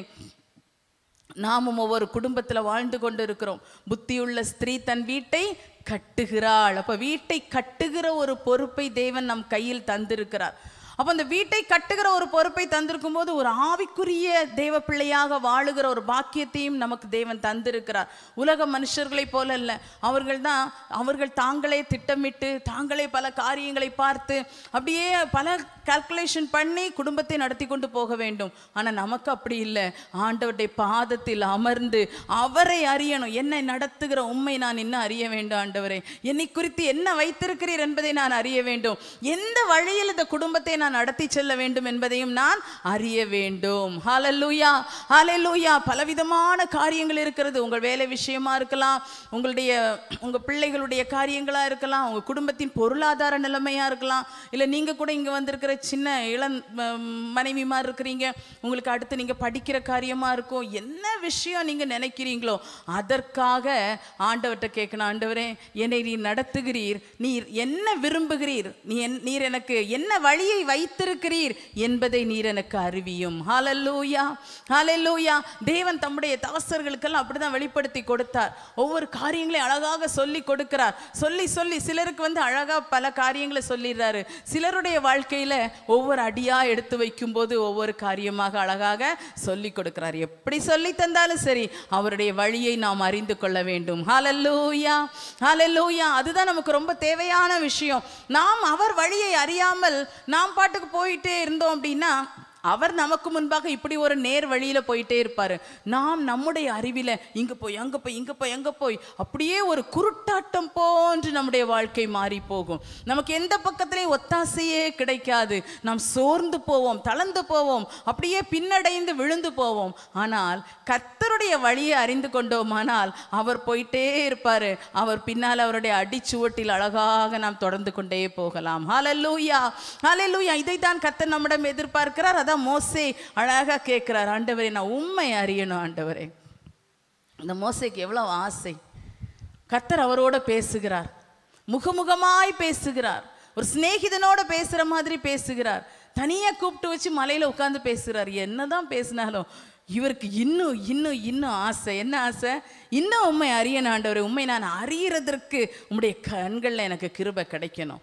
நாமும் ஒவ்வொரு குடும்பத்தில் வாழ்ந்து கொண்டு இருக்கிறோம் புத்தியுள்ள ஸ்திரீ தன் வீட்டை கட்டுகிறாள். அப்போ வீட்டை கட்டுகிற ஒரு பொறுப்பை தேவன் நம் கையில் தந்திருக்கிறார். அப்போ அந்த வீட்டை கட்டுகிற ஒரு பொறுப்பை தந்திருக்கும் போது ஒரு ஆவிக்குரிய தேவ பிள்ளையாக வாழுகிற ஒரு பாக்கியத்தையும் நமக்கு தேவன் தந்திருக்கிறார். உலக மனுஷர்களைப் போல அல்ல அவர்கள் தான் அவர்கள் தாங்களே திட்டமிட்டு தாங்களே பல காரியங்களை பார்த்து அப்படியே பல கால்குலேஷன் பண்ணி குடும்பத்தை நடத்தி கொண்டு போக வேண்டும். ஆனால் நமக்கு அப்படி இல்லை. ஆண்டவருடைய பாதத்தில் அமர்ந்து அவரை அறியணும். என்னை நடத்துகிற உண்மை நான் இன்னும் அறிய வேண்டும் ஆண்டவரே. என்னை குறித்து என்ன வைத்திருக்கிறீர் என்பதை நான் அறிய வேண்டும். எந்த வழியில் இந்த குடும்பத்தை நான் நடத்தி செல்ல வேண்டும் என்பதையும் நான் அறிய வேண்டும். ஹாலல்லூயா ஹாலல்லூயா பலவிதமான காரியங்கள் இருக்கிறது. உங்கள் வேலை விஷயமா இருக்கலாம். உங்களுடைய உங்கள் பிள்ளைகளுடைய காரியங்களாக இருக்கலாம். உங்கள் குடும்பத்தின் பொருளாதார நிலைமையாக இருக்கலாம். இல்லை நீங்கள் கூட இங்கே வந்திருக்கிற சின்ன இளம் மனைவி மாதிரி இருக்கிறீங்க. உங்களுக்கு அடுத்து நீங்க படிக்கிற காரியமா இருக்கும் என்ன விஷயம் நீங்க நினைக்கிறீங்களோ அதற்காக ஆண்டவர்கிட்ட கேட்கணும். ஆண்டவரே என்னை நீ நடத்துகிறீர். நீர் என்ன விரும்புகிறீர்? நீ என்- நீர் எனக்கு என்ன வழியை வைத்திருக்கிறீர் என்பதை நீர் எனக்கு அறிவியும். ஹாலல்லூயா ஹாலல்லூயா தேவன் தம்முடைய தாசர்களுக்கெல்லாம் அப்படிதான் வெளிப்படுத்தி கொடுத்தார். ஒவ்வொரு காரியங்களையும் அழகாக சொல்லி கொடுக்கிறார். சொல்லி சொல்லி சிலருக்கு வந்து அழகா பல காரியங்களை சொல்லிடுறாரு. சிலருடைய வாழ்க்கையில ஒவ்வொரு அடியா எடுத்து வைக்கும்போது ஒவ்வொரு காரியமாக அழகாக சொல்லி கொடுக்கிறார். எப்படி சொல்லி தந்தாலும் சரி அவருடைய வழியை நாம் அறிந்து கொள்ள வேண்டும். ஹalleluya ஹalleluya அதுதான் நமக்கு ரொம்ப தேவையான விஷயம். நாம் அவர் வழியை அறியாமல் நாம் பாட்டுக்கு போயிட்டே இருந்தோம் அப்படின்னா அவர் நமக்கு முன்பாக இப்படி ஒரு நேர் வழியில போயிட்டே இருப்பாரு. நாம் நம்முடைய அறிவில இங்க போய் அங்க போய் இங்க போய் அங்க போய் அப்படியே ஒரு குருட்டாட்டம் போன்று நம்முடைய வாழ்க்கை மாறி போகும். நமக்கு எந்த பக்கத்துலேயும் ஒத்தாசையே கிடைக்காது. நாம் சோர்ந்து போவோம் தளர்ந்து போவோம் அப்படியே பின்னடைந்து விழுந்து போவோம். ஆனால் கர்த்தருடைய வழியை அறிந்து கொண்டோமானால் அவர் போயிட்டே இருப்பாரு. அவர் பின்னால் அவருடைய அடிச்சுவட்டில் அழகாக நாம் தொடர்ந்து கொண்டே போகலாம். ஹalleluya ஹalleluya இதை தான் கர்த்தர் நம்மிடம் எதிர்பார்க்கிறார். அதான் மோசே அழகா கேட்குறார் ஆண்டவரே நான் உண்மை அறியணும் ஆண்டவரே. இந்த மோசைக்கு எவ்வளவு ஆசை. கத்தர் அவரோட பேசுகிறார். முகமுகமாய் பேசுகிறார். ஒரு சிநேகிதனோட பேசுற மாதிரி பேசுகிறார். தனியாக கூப்பிட்டு வச்சு மலையில உட்கார்ந்து பேசுகிறார். என்னதான் பேசினாலும் இவருக்கு இன்னும் இன்னும் இன்னும் ஆசை. என்ன ஆசை? இன்னும் உண்மை அறியணும் ஆண்டவரே. உண்மை நான் அறியறதற்கு உம்முடைய கண்கள்ல எனக்கு கிருபை கிடைக்கணும்.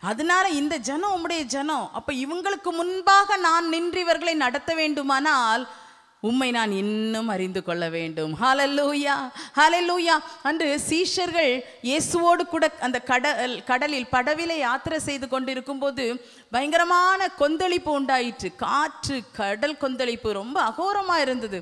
அதனால இந்த ஜனம் உம்முடைய ஜனம் அப்ப இவங்களுக்கு முன்பாக நான் நின்று இவர்களை நடத்த வேண்டுமானால் உம்மை நான் இன்னும் அறிந்து கொள்ள வேண்டும். ஹலல்லூயா ஹலல்லூயா அன்று சீஷர்கள் இயேசுவோடு கூட அந்த கடல் கடலில் படவிலை யாத்திரை செய்து கொண்டிருக்கும் போது பயங்கரமான கொந்தளிப்பு உண்டாயிற்று. காற்று கடல் கொந்தளிப்பு ரொம்ப அகோரமா இருந்தது.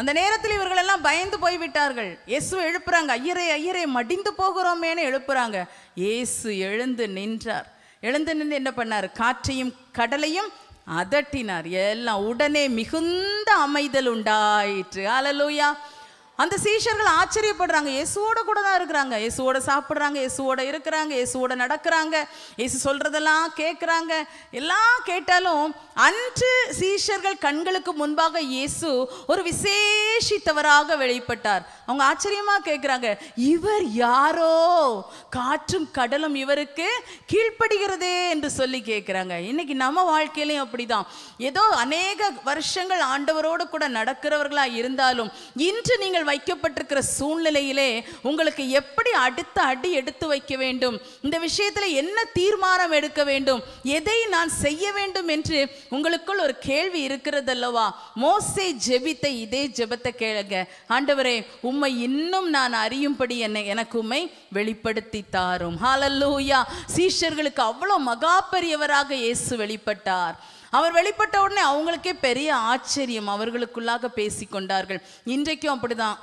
அந்த நேரத்தில் இவர்கள் எல்லாம் பயந்து போய் விட்டார்கள் இயேசு எழுப்புறாங்க ஐயரே ஐயரே மடிந்து போகிறோமேனு எழுப்புறாங்க. இயேசு எழுந்து நின்றார். எழுந்து நின்று என்ன பண்ணார்? காற்றையும் கடலையும் அதட்டினார். எல்லாம் உடனே மிகுந்த அமைதல் உண்டாயிற்று. அலலூயா அந்த சீஷர்கள் ஆச்சரியப்படுறாங்க. இயேசுவோட கூட தான் இருக்கிறாங்க. இயேசுவோட சாப்பிட்றாங்க. இயேசுவோட இருக்கிறாங்க. இயேசுவோட நடக்கிறாங்க. இயேசு சொல்றதெல்லாம் கேட்குறாங்க எல்லாம் கேட்டாலும் அன்று சீஷர்கள் கண்களுக்கு முன்பாக இயேசு ஒரு விசேஷித்தவராக வெளிப்பட்டார். அவங்க ஆச்சரியமா கேட்குறாங்க இவர் யாரோ? காற்றும் கடலும் இவருக்கு கீழ்ப்படுகிறதே என்று சொல்லி கேட்குறாங்க இன்னைக்கு நம்ம வாழ்க்கையிலையும் அப்படிதான். ஏதோ அநேக வருஷங்கள் ஆண்டவரோடு கூட நடக்கிறவர்களா இருந்தாலும் இன்று நீங்கள் வைக்கப்பட்டிருக்கிற சூழ்நிலையிலே உங்களுக்கு எப்படி அடுத்த அடி எடுத்து வைக்க வேண்டும்? இந்த விஷயத்துல என்ன தீர்மானம் எடுக்க வேண்டும்? எதை நான் செய்ய வேண்டும் என்று உங்களுக்குள் ஒரு கேள்வி இருக்கிறதல்லவா? மோசே ஜெபித்த இதே ஜெபத்தை கேளுங்க. ஆண்டவரே உம்மை இன்னும் நான் அறியும்படி என்னை எனக்கு உம்மை வெளிப்படுத்தி தாரும். ஹாலல்லூயா சீஷர்களுக்கு அவ்வளோ மகா பெரியவராக இயேசு வெளிப்பட்டார். அவர் வெளிப்பட்ட உடனே அவங்களுக்கே பெரிய ஆச்சரியம். அவர்களுக்குள்ளாக பேசிக்கொண்டார்கள். இன்றைக்கும் அப்படிதான்.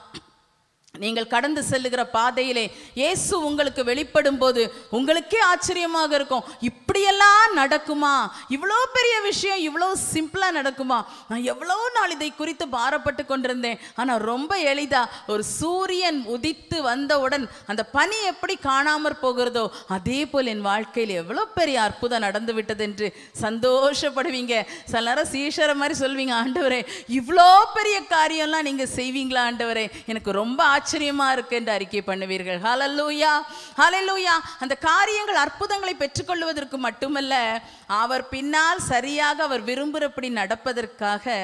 நீங்கள் கடந்து செல்லுகிற பாதையிலே இயேசு உங்களுக்கு வெளிப்படும் போது உங்களுக்கே ஆச்சரியமாக இருக்கும். இப்படியெல்லாம் நடக்குமா? இவ்வளோ பெரிய விஷயம் இவ்வளோ சிம்பிளாக நடக்குமா? நான் எவ்வளோ நாள் இதை குறித்து பாரப்பட்டு கொண்டிருந்தேன். ஆனால் ரொம்ப எளிதா ஒரு சூரியன் உதித்து வந்தவுடன் அந்த பனி எப்படி காணாமற் போகிறதோ அதே போல் என் வாழ்க்கையில் எவ்வளோ பெரிய அற்புதம் நடந்து விட்டது என்று சந்தோஷப்படுவீங்க. சில நேரம் சீஷரை மாதிரி சொல்வீங்க ஆண்டவரே இவ்வளோ பெரிய காரியம்லாம் நீங்கள் செய்வீங்களா ஆண்டவரே? எனக்கு ரொம்ப ஆச்சரியமா இருக்கு என்று அறிக்கை பண்ணுவீர்கள். ஹலல்லூயா ஹலல்லூயா அந்த காரியங்கள் அற்புதங்களை பெற்றுக்கொள்வதற்கு மட்டுமல்ல அவர் பின்னால் சரியாக அவர் விரும்புகிறபடி நடப்பதற்காக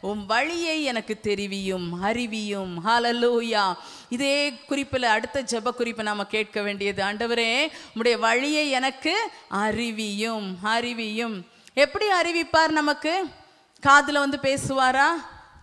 உம் வழியை எனக்கு தெரிவியும் அறிவியும். ஹலல்லூயா இதே குறிப்பில் அடுத்த ஜெப குறிப்பை நாம கேட்க வேண்டியது. ஆண்டவரே உடைய வழியை எனக்கு அறிவியும் அறிவியும். எப்படி அறிவிப்பார் நமக்கு? காதுல வந்து பேசுவாரா?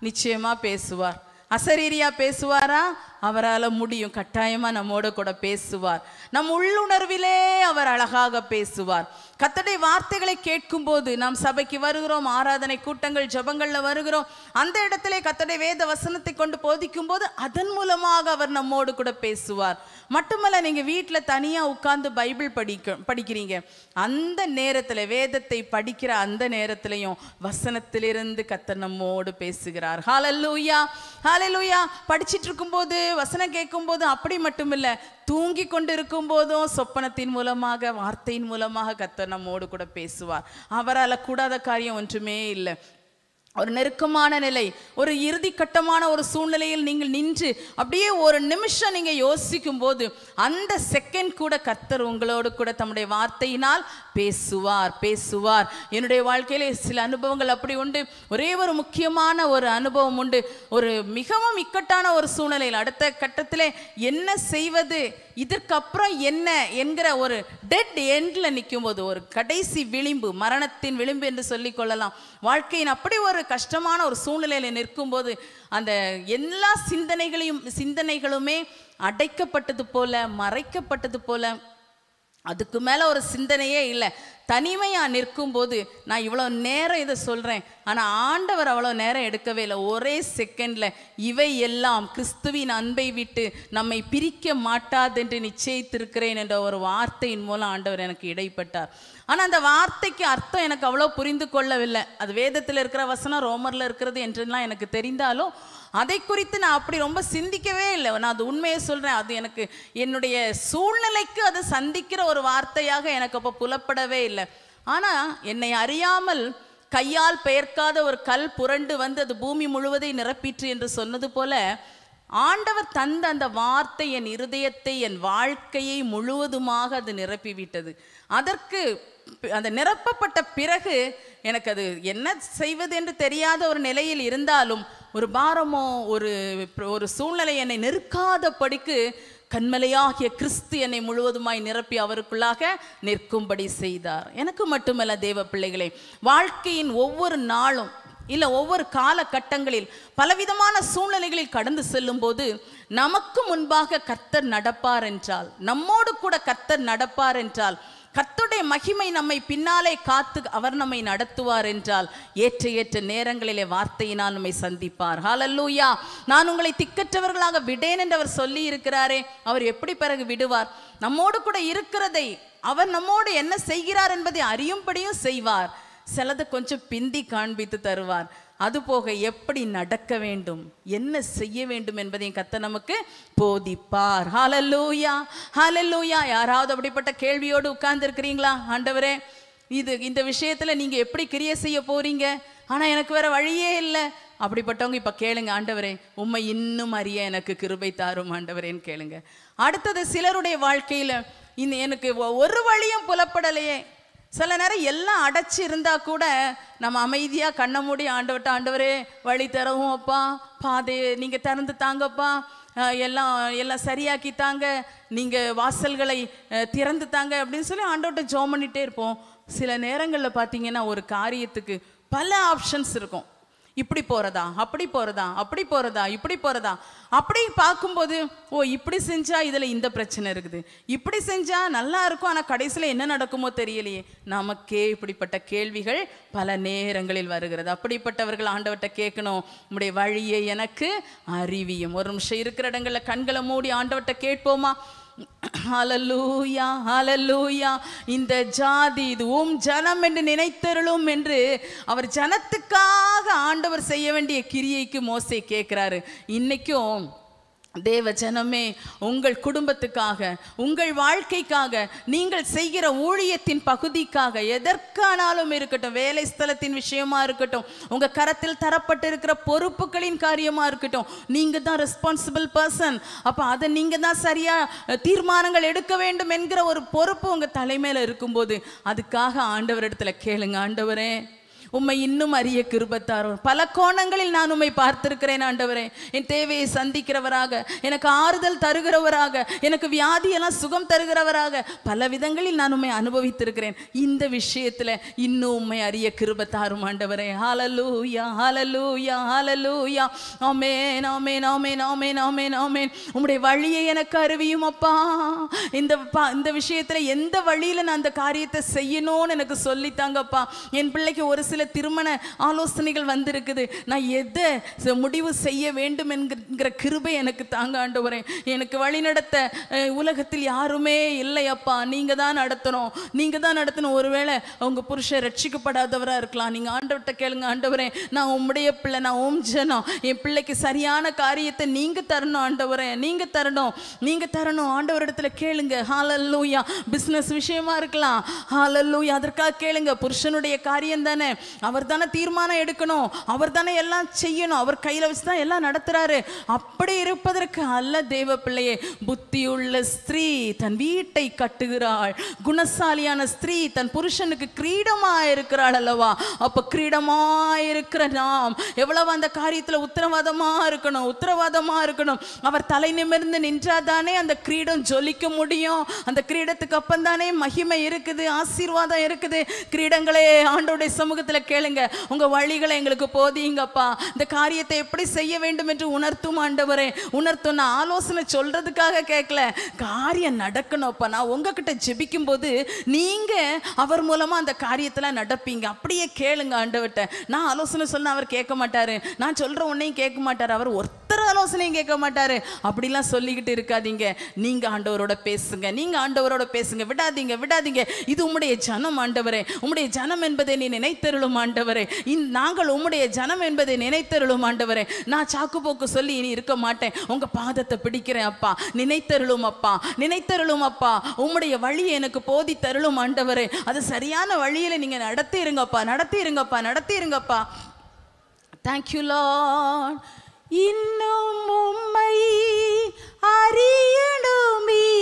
நிச்சயமா பேசுவார். அசரீரியா பேசுவாரா? அவரால் முடியும். கட்டாயமாக நம்மோட கூட பேசுவார். நம் உள்ளுணர்விலே அவர் அழகாக பேசுவார். கத்தடை வார்த்தைகளை கேட்கும்போது நாம் சபைக்கு வருகிறோம் ஆராதனை கூட்டங்கள் ஜபங்களில் வருகிறோம். அந்த இடத்திலே கத்தடை வேத வசனத்தை கொண்டு போதிக்கும் போது அதன் மூலமாக அவர் நம்மோடு கூட பேசுவார். மட்டுமல்ல நீங்க வீட்டில் தனியா உட்கார்ந்து பைபிள் படிக்க படிக்கிறீங்க. அந்த நேரத்தில் வேதத்தை படிக்கிற அந்த நேரத்திலையும் வசனத்திலிருந்து கத்தர் நம்மோடு பேசுகிறார். ஹாலல்லூயா ஹாலல்லூயா படிச்சிட்டு இருக்கும்போது வசனம் கேட்கும்போது அப்படி மட்டுமில்ல தூங்கி கொண்டிருக்கும் போதும் சொப்பனத்தின் மூலமாக வார்த்தையின் மூலமாக கத்தர் நம்மோடு கூட பேசுவார். அவரால் கூடாத காரியம் ஒன்றுமே இல்லை. ஒரு நெருக்கமான நிலை ஒரு இறுதி கட்டமான ஒரு சூழ்நிலையில் நீங்கள் நின்று அப்படியே ஒரு நிமிஷம் நீங்க யோசிக்கும் போது அந்த செகண்ட் கூட கர்த்தர் உங்களோடு கூட தம்முடைய வார்த்தையினால் பேசுவார் பேசுவார். என்னுடைய வாழ்க்கையிலே சில அனுபவங்கள் அப்படி உண்டு. ஒரே ஒரு முக்கியமான ஒரு அனுபவம் உண்டு. ஒரு மிகவும் இக்கட்டான ஒரு சூழ்நிலையில் அடுத்த கட்டத்தில் என்ன செய்வது இதற்கப்புறம் என்ன என்கிற ஒரு டெட் எண்டில் நிற்கும் போது ஒரு கடைசி விளிம்பு மரணத்தின் விளிம்பு என்று சொல்லிக் கொள்ளலாம். வாழ்க்கையின் அப்படி ஒரு கஷ்டமான ஒரு சூழ்நிலையில் நிற்கும்போது அந்த எல்லா சிந்தனைகளையும் சிந்தனைகளுமே அடைக்கப்பட்டது போல மறைக்கப்பட்டது போல அதுக்கு மேலே ஒரு சிந்தனையே இல்லை. தனிமையாக நிற்கும்போது நான் இவ்வளோ நேரம் இதை சொல்கிறேன் ஆனால் ஆண்டவர் அவ்வளோ நேரம் எடுக்கவே இல்லை. ஒரே செகண்டில் இவை எல்லாம் கிறிஸ்துவின் அன்பை விட்டு நம்மை பிரிக்க மாட்டாதென்று நிச்சயித்திருக்கிறேன் என்ற ஒரு வார்த்தையின் மூலம் ஆண்டவர் எனக்கு இடைப்பட்டார். ஆனால் அந்த வார்த்தைக்கு அர்த்தம் எனக்கு அவ்வளோ புரிந்து கொள்ளவில்லை. அது வேதத்தில் இருக்கிற வசனம் ரோமரில் இருக்கிறது என்றெல்லாம் எனக்கு தெரிந்தாலும் அதை குறித்து நான் அப்படி ரொம்ப சிந்திக்கவே இல்லை. நான் அது உண்மையை சொல்கிறேன் அது எனக்கு என்னுடைய சூழ்நிலைக்கு அது சந்திக்கிற ஒரு வார்த்தையாக எனக்கு அப்போ புலப்படவே இல்லை. ஆனால் என்னை அறியாமல் கையால் பெயர்க்காத ஒரு கல் புரண்டு வந்து அது பூமி முழுவதை நிரப்பிற்று என்று சொன்னது போல ஆண்டவர் தந்த அந்த வார்த்தை என் இருதயத்தை என் வாழ்க்கையை முழுவதுமாக அது நிரப்பிவிட்டது. அதற்கு அந்த நிரப்பப்பட்ட பிறகு எனக்கு அது என்ன செய்வது என்று தெரியாத ஒரு நிலையில் இருந்தாலும் ஒரு பாரமோ ஒரு ஒரு சூழ்நிலை என்னை நெருக்காதபடிக்கு கண்மலையாகிய கிறிஸ்து என்னை முழுவதுமாய் நிரப்பி அவருக்குள்ளாக நிற்கும்படி செய்தார். எனக்கு மட்டுமல்ல தேவ பிள்ளைகளே வாழ்க்கையின் ஒவ்வொரு நாளும் இல்லை ஒவ்வொரு காலகட்டங்களில் பலவிதமான சூழ்நிலைகளில் கடந்து செல்லும்போது நமக்கு முன்பாக கர்த்தர் நடப்பார் என்றால் நம்மோடு கூட கர்த்தர் நடப்பார் என்றால் கத்துடைய மகிமை நம்மை பின்னாலே காத்து அவர் நம்மை நடத்துவார் என்றால் ஏற்ற ஏற்ற நேரங்களிலே வார்த்தையினால் நம்மை சந்திப்பார். ஹாலல்லூயா நான் உங்களை திக்கற்றவர்களாக விடேன் என்று அவர் சொல்லி இருக்கிறாரே அவர் எப்படி பிறகு விடுவார்? நம்மோடு கூட இருக்கிறதை அவர் நம்மோடு என்ன செய்கிறார் என்பதை அறியும்படியும் செய்வார். சிலது கொஞ்சம் பிந்தி காண்பித்து தருவார். அதுபோக எப்படி நடக்க வேண்டும் என்ன செய்ய வேண்டும் என்பதையும் கத்த நமக்கு போதிப்பார். ஹாலல்லூயா ஹாலல்லூயா யாராவது அப்படிப்பட்ட கேள்வியோடு உட்கார்ந்து இருக்கிறீங்களா ஆண்டவரே இது இந்த விஷயத்துல நீங்க எப்படி கிரியை செய்ய போறீங்க? ஆனா எனக்கு வேற வழியே இல்லை. அப்படிப்பட்டவங்க இப்ப கேளுங்க ஆண்டவரே உம்மை இன்னும் அறிய எனக்கு கிருபை தாரும் ஆண்டவரேன்னு கேளுங்க. அடுத்தது சிலருடைய வாழ்க்கையில இந்த எனக்கு ஒரு வழியும் புலப்படலையே. சில நேரம் எல்லாம் அடைச்சி இருந்தால் கூட நம்ம அமைதியாக கண்ணை மூடி ஆண்டவட்ட ஆண்டவரே வழி தரவும் அப்பா. பாதையை நீங்கள் திறந்து தாங்கப்பா. எல்லாம் எல்லாம் சரியாக்கி தாங்க. நீங்கள் வாசல்களை திறந்து தாங்க. அப்படின்னு சொல்லி ஆண்டவட்ட ஜோம் பண்ணிகிட்டே இருப்போம். சில நேரங்களில் பார்த்தீங்கன்னா ஒரு காரியத்துக்கு பல ஆப்ஷன்ஸ் இருக்கும். இப்படி போகிறதா அப்படி போகிறதா அப்படி போகிறதா இப்படி போகிறதா அப்படி பார்க்கும்போது ஓ இப்படி செஞ்சால் இதில் இந்த பிரச்சனை இருக்குது. இப்படி செஞ்சால் நல்லா இருக்கும் ஆனால் கடைசியில் என்ன நடக்குமோ தெரியலையே. நமக்கே இப்படிப்பட்ட கேள்விகள் பல நேரங்களில் வருகிறது. அப்படிப்பட்டவர்கள் ஆண்டவர்கிட்ட கேட்கணும். உம்முடைய வழியை எனக்கு அறிவியும். ஒரு நிமிஷம் இருக்கிற இடங்களில் கண்களை மூடி ஆண்டவர்கிட்ட கேட்போமா? ஹalleluya ஹalleluya இந்த ஜாதி இது உம் ஜனம் என்று நினைத்தருளும் என்று அவர் ஜனத்துக்காக ஆண்டவர் செய்ய வேண்டிய கிரியைக்கு மோசை கேட்கிறாரு. இன்னைக்கும் தேவ ஜனமே உங்கள் குடும்பத்துக்காக உங்கள் வாழ்க்கைக்காக நீங்கள் செய்கிற ஊழியத்தின் பகுதிக்காக எதற்கானாலும் இருக்கட்டும் வேலை ஸ்தலத்தின் விஷயமா இருக்கட்டும் உங்க கரத்தில் தரப்பட்டிருக்கிற பொறுப்புகளின் காரியமா இருக்கட்டும் நீங்க தான் ரெஸ்பான்சிபிள் பர்சன் அப்போ அதை நீங்க தான் சரியா தீர்மானங்கள் எடுக்க வேண்டும் என்கிற ஒரு பொறுப்பு உங்க தலைமையில இருக்கும்போது அதுக்காக ஆண்டவரிடத்துல கேளுங்க ஆண்டவரே. உம்மை இன்னும் அறிய கிருபத்தாரும் பல கோணங்களில் நான் உம்மை பார்த்திருக்கிறேன் ஆண்டவரே. என் தேவையை சந்திக்கிறவராக எனக்கு ஆறுதல் தருகிறவராக எனக்கு வியாதியெல்லாம் சுகம் தருகிறவராக பல விதங்களில் நான் உண்மை அனுபவித்திருக்கிறேன். இந்த விஷயத்துல இன்னும் உண்மை அறிய கிருபத்தாரும் ஆண்டவரே. ஹாலலூயா ஹாலலூயா ஹாலலூயா ஆமென் ஆமென் ஆமென் நாமே ஆமென் ஆமென். உம்முடைய வழியை எனக்கு அறிவியும் அப்பா. இந்த இந்த விஷயத்துல எந்த வழியில நான் அந்த காரியத்தை செய்யணும்னு எனக்கு சொல்லித்தாங்கப்பா. என் பிள்ளைக்கு ஒரு சில திருமண ஆலோசனைகள் வந்திருக்குது. நான் எதை முடிவு செய்ய வேண்டும் என்கிற கிருபை எனக்கு தாங்க ஆண்டவரே. எனக்கு வழிநடத்த உலகத்தில் யாருமே இல்லை அப்பா. நீங்கள் தான் நடத்தணும். நீங்க தான் நடத்தணும். ஒருவேளை உங்க புருஷன் ரட்சிக்கப்படாதவராக இருக்கலாம். நீங்க ஆண்டவர்கிட்ட கேளுங்க. ஆண்டவரே நான் உம்முடைய பிள்ளை நான் ஓம் ஜனம். என் பிள்ளைக்கு சரியான காரியத்தை நீங்கள் தரணும் ஆண்டவரே. நீங்கள் தரணும். நீங்கள் தரணும். ஆண்டவரிடத்துல கேளுங்க. ஹாலல்லூயா பிஸ்னஸ் விஷயமா இருக்கலாம். ஹாலல்லூயா அதற்காக கேளுங்க. புருஷனுடைய காரியம் தானே. அவர் தானே தீர்மானம் எடுக்கணும். அவர் தானே எல்லாம் செய்யணும். அவர் கையில வச்சு தான் எல்லாம் நடத்துறாரு. அப்படி இருப்பதற்கு அல்ல தேவ பிள்ளையே. புத்தியுள்ள ஸ்திரீ தன் வீட்டை கட்டுகிறாள். குணசாலியான ஸ்திரீ தன் புருஷனுக்கு கிரீடமா இருக்கிறாள் அல்லவா? அப்போ கிரீடமா இருக்கிற நாம் எவ்வளவு அந்த காரியத்துல உத்தரவாதமா இருக்கணும் உத்தரவாதமா இருக்கணும். அவர் தலை நிமிர்ந்து நின்றாதானே அந்த கிரீடம் ஜொலிக்க முடியும். அந்த கிரீடத்துக்கு அப்பந்தானே மகிமை இருக்குது ஆசீர்வாதம் இருக்குது. கிரீடங்களே ஆண்டோடைய சமூகத்துல கேளுங்க. உங்க வழிகளை எங்களுக்கு போதியுங்கப்பா. இந்த காரியத்தை எப்படி செய்ய வேண்டும் என்று உணர்த்தும் ஆண்டவரே. உணர்த்தும் நான் ஆலோசனை சொல்றதுக்காக கேட்கல காரியம் நடக்கணும்ப்பா நான் உங்ககிட்ட ஜெபிக்கும் போது நீங்க அவர் மூலமா அந்த காரியத்தில் நடப்பீங்க. அப்படியே கேளுங்க ஆண்டவர்கிட்ட. நான் ஆலோசனை சொன்னா அவர் கேட்க மாட்டாரு. நான் சொல்ற உன்னையும் கேட்க மாட்டார். அவர் ஒருத்தர் ஆலோசனையும் கேட்க மாட்டாரு. அப்படிலாம் சொல்லிக்கிட்டு இருக்காதீங்க. நீங்க ஆண்டவரோட பேசுங்க. நீங்க ஆண்டவரோட பேசுங்க. விடாதீங்க விடாதீங்க. இது உம்முடைய ஜனம் ஆண்டவரே. உம்முடைய ஜனம் என்பதை நீ நினைத்தருளும் ஆண்டவரே. நாங்கள் உம்முடைய ஜனம் என்பதை நினைத்தருளும் ஆண்டவரே. நான் சாக்கு போக்கு சொல்லி இனி இருக்க மாட்டேன். உங்க பாதத்தை பிடிக்கிறேன் அப்பா. நினைத்தருளும் அப்பா. நினைத்தருளும் அப்பா. உம்முடைய வழியை எனக்கு போதி தருளும் ஆண்டவரே. அது சரியான வழியில நீங்க நடத்தி இருங்கப்பா நடத்தி இருங்கப்பா நடத்தி இருங்கப்பா தேங்க்யூ லார்ட் இன்னும் உம்மை அறியணுமே.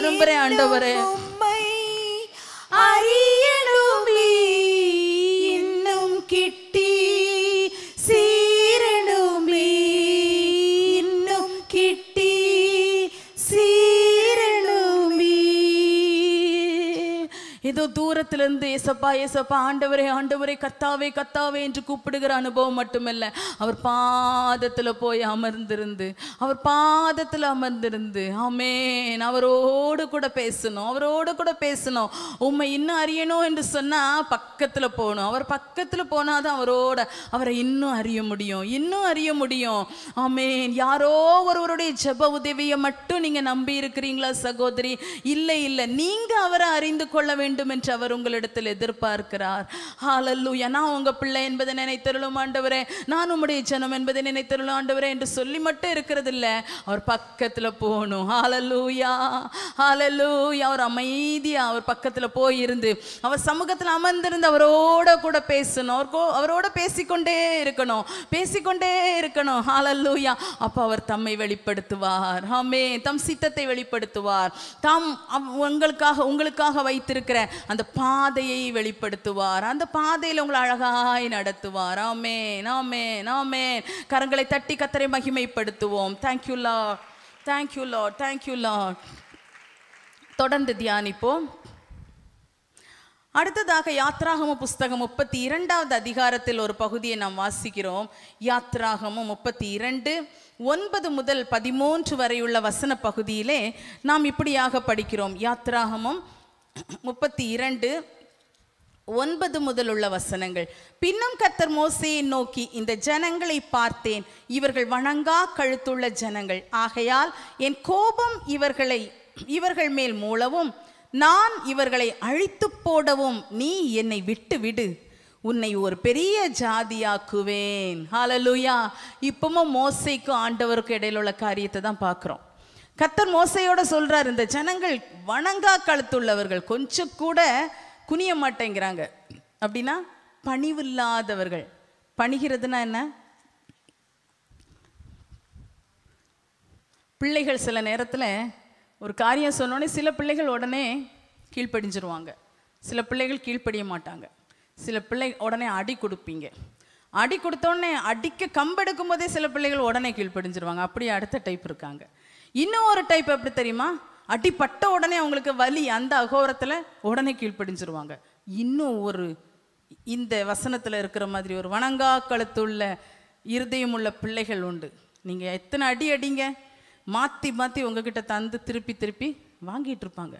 விரும்புறேன் ஆண்டவரே. ஏதோ இருந்து ஏசப்பா ஏசப்பா ஆண்டவரே ஆண்டவரே கத்தாவே கத்தாவே என்று கூப்பிடுகிற அனுபவம் மட்டுமல்ல. அவர் பாதத்தில் போய் அமர்ந்திருந்து அவர் பாதத்தில் அமர்ந்திருந்து ஆமேன் அவரோடு கூட பேசணும் அவரோடு கூட பேசணும். உண்மை இன்னும் அறியணும் என்று சொன்னால் பக்கத்தில் போகணும். அவர் பக்கத்தில் போனால் தான் அவரோட அவரை இன்னும் அறிய முடியும் இன்னும் அறிய முடியும். ஆமேன் யாரோ ஒருவருடைய ஜெப உதவியை மட்டும் நீங்கள் நம்பி இருக்கிறீங்களா சகோதரி? இல்லை இல்லை. நீங்கள் அவரை அறிந்து கொள்ள வேண்டும் என்று அவர் உங்களிடத்தில் எதிர்பார்க்கிறார். ஹாலல்லூயா நான் உங்கள் பிள்ளை என்பதை நினைத்தருளும் ஆண்டவரே. நான் உம்முடைய ஜனம் என்பதை நினைத்தருளும் ஆண்டவரே என்று சொல்லி மட்டும் இருக்கிறது இல்லை அவர் பக்கத்தில் போகணும். ஹாலல்லூயா ஹாலல்லூயா அவர் அமைதியாக அவர் பக்கத்தில் போயிருந்து அவர் சமூகத்தில் அமர்ந்திருந்து அவரோட கூட பேசணும். அவருக்கோ அவரோட பேசிக்கொண்டே இருக்கணும். பேசிக்கொண்டே இருக்கணும். ஹாலல்லூயா அப்போ அவர் தம்மை வெளிப்படுத்துவார். ஆமே தம் சித்தத்தை வெளிப்படுத்துவார். தாம் உங்களுக்காக உங்களுக்காக வைத்திருக்கிற அந்த பா பாதையை வெளிப்படுத்துவார். அந்த பாதையில் உங்களை அழகாய் நடத்துவார். ஆமே நாமே நாமே கரங்களை தட்டி கத்தரை மகிமைப்படுத்துவோம். Thank you lord thank you lord thank you lord தொடர்ந்து தியானிப்போம். அடுத்ததாக யாத்ராகம புஸ்தகம் முப்பத்தி இரண்டாவது அதிகாரத்தில் ஒரு பகுதியை நாம் வாசிக்கிறோம். யாத்ராகமம் முப்பத்தி இரண்டு ஒன்பது முதல் பதிமூன்று வரையுள்ள வசன பகுதியிலே நாம் இப்படியாக படிக்கிறோம். யாத்ராகமம் முப்பத்தி இரண்டு ஒன்பது முதல் உள்ள வசனங்கள். பின்னும் கத்தர் மோசையை நோக்கி இந்த ஜனங்களை பார்த்தேன். இவர்கள் வணங்கா கழுத்துள்ள ஜனங்கள். ஆகையால் என் கோபம் இவர்களை இவர்கள் மேல் மூளவும். நான் இவர்களை அழித்து போடவும். நீ என்னை விட்டு விடு உன்னை ஒரு பெரிய ஜாதியாக்குவேன். ஹalleluya இப்பவும் மோசைக்கும் ஆண்டவருக்கும் இடையில உள்ள காரியத்தை தான் பார்க்குறோம். கத்தர் மோசையோட சொல்றார் இந்த ஜனங்கள் வணங்கா கழுத்துள்ளவர்கள் கொஞ்சம் கூட குனிய மாட்டேங்கிறாங்க. அப்படின்னா பணிவில்லாதவர்கள். பணிகிறதுனா என்ன? பிள்ளைகள் சில நேரத்தில் ஒரு காரியம் சொன்னோடனே சில பிள்ளைகள் உடனே கீழ்ப்படிஞ்சிருவாங்க. சில பிள்ளைகள் கீழ்ப்படிய மாட்டாங்க. சில பிள்ளை உடனே அடி கொடுப்பீங்க. அடி கொடுத்தோடனே அடிக்க கம்பெடுக்கும் போதே சில பிள்ளைகள் உடனே கீழ்ப்படிஞ்சிருவாங்க. அப்படியே அடுத்த டைப் இருக்காங்க. இன்னும் ஒரு டைப் எப்படி தெரியுமா? அடிப்பட்ட உடனே அவங்களுக்கு வலி அந்த அகோரத்தில் உடனே கீழ்ப்படிஞ்சிருவாங்க. இன்னும் ஒரு இந்த வசனத்தில் இருக்கிற மாதிரி ஒரு வணங்கா கழுத்துள்ள இருதயம் உள்ள பிள்ளைகள் உண்டு. நீங்கள் எத்தனை அடி அடிங்க? மாற்றி மாற்றி உங்ககிட்ட தந்து திருப்பி திருப்பி வாங்கிட்டு இருப்பாங்க.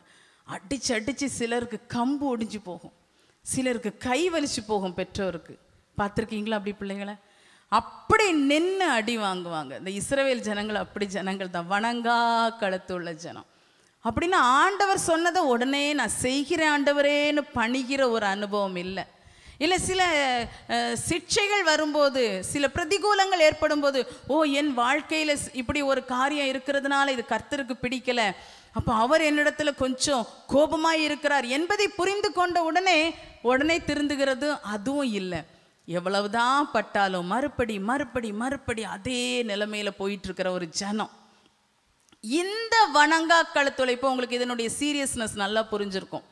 அடித்து அடிச்சு சிலருக்கு கம்பு ஒடிஞ்சு போகும். சிலருக்கு கை வலிச்சு போகும் பெற்றோருக்கு. பார்த்துருக்கீங்களா அப்படி பிள்ளைங்களை அப்படி நின்று அடி வாங்குவாங்க. இந்த இஸ்ரவேல் ஜனங்கள் அப்படி ஜனங்கள் தான். வணங்கா கழுத்துள்ள ஜனம். அப்படின்னா ஆண்டவர் சொன்னதை உடனே நான் செய்கிற ஆண்டவரேன்னு பணிகிற ஒரு அனுபவம் இல்லை. இல்லை சில சிக்ஷைகள் வரும்போது சில பிரதிகூலங்கள் ஏற்படும் போது ஓ என் வாழ்க்கையில் இப்படி ஒரு காரியம் இருக்கிறதுனால இது கர்த்தருக்கு பிடிக்கலை. அப்போ அவர் என்னிடத்துல கொஞ்சம் கோபமாக இருக்கிறார் என்பதை புரிந்து கொண்ட உடனே உடனே திருந்துகிறது அதுவும் இல்லை. எவ்வளவுதான் பட்டாலும் மறுபடி மறுபடி மறுபடி அதே நிலைமையில போயிட்டு இருக்கிற ஒரு ஜனம். இந்த வணங்கா கழுத்துழைப்பு உங்களுக்கு இதனுடைய சீரியஸ்னஸ் நல்லா புரிஞ்சிருக்கும்.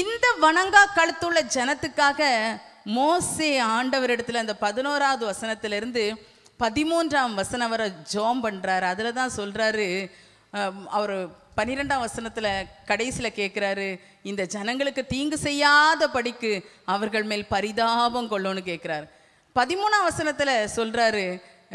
இந்த வணங்கா கழுத்துள்ள ஜனத்துக்காக மோசே ஆண்டவரிடத்துல அந்த பதினோராவது வசனத்திலிருந்து பதிமூன்றாம் வசனம் வரை ஜோம் பண்றாரு. அதுல தான் சொல்றாரு அவர் பன்னிரெண்டாம் வசனத்துல கடைசியில் கேட்குறாரு இந்த ஜனங்களுக்கு தீங்கு செய்யாத படிக்கு அவர்கள் மேல் பரிதாபம் கொள்ளணும்னு கேட்குறாரு பதிமூணாம் வசனத்துல சொல்றாரு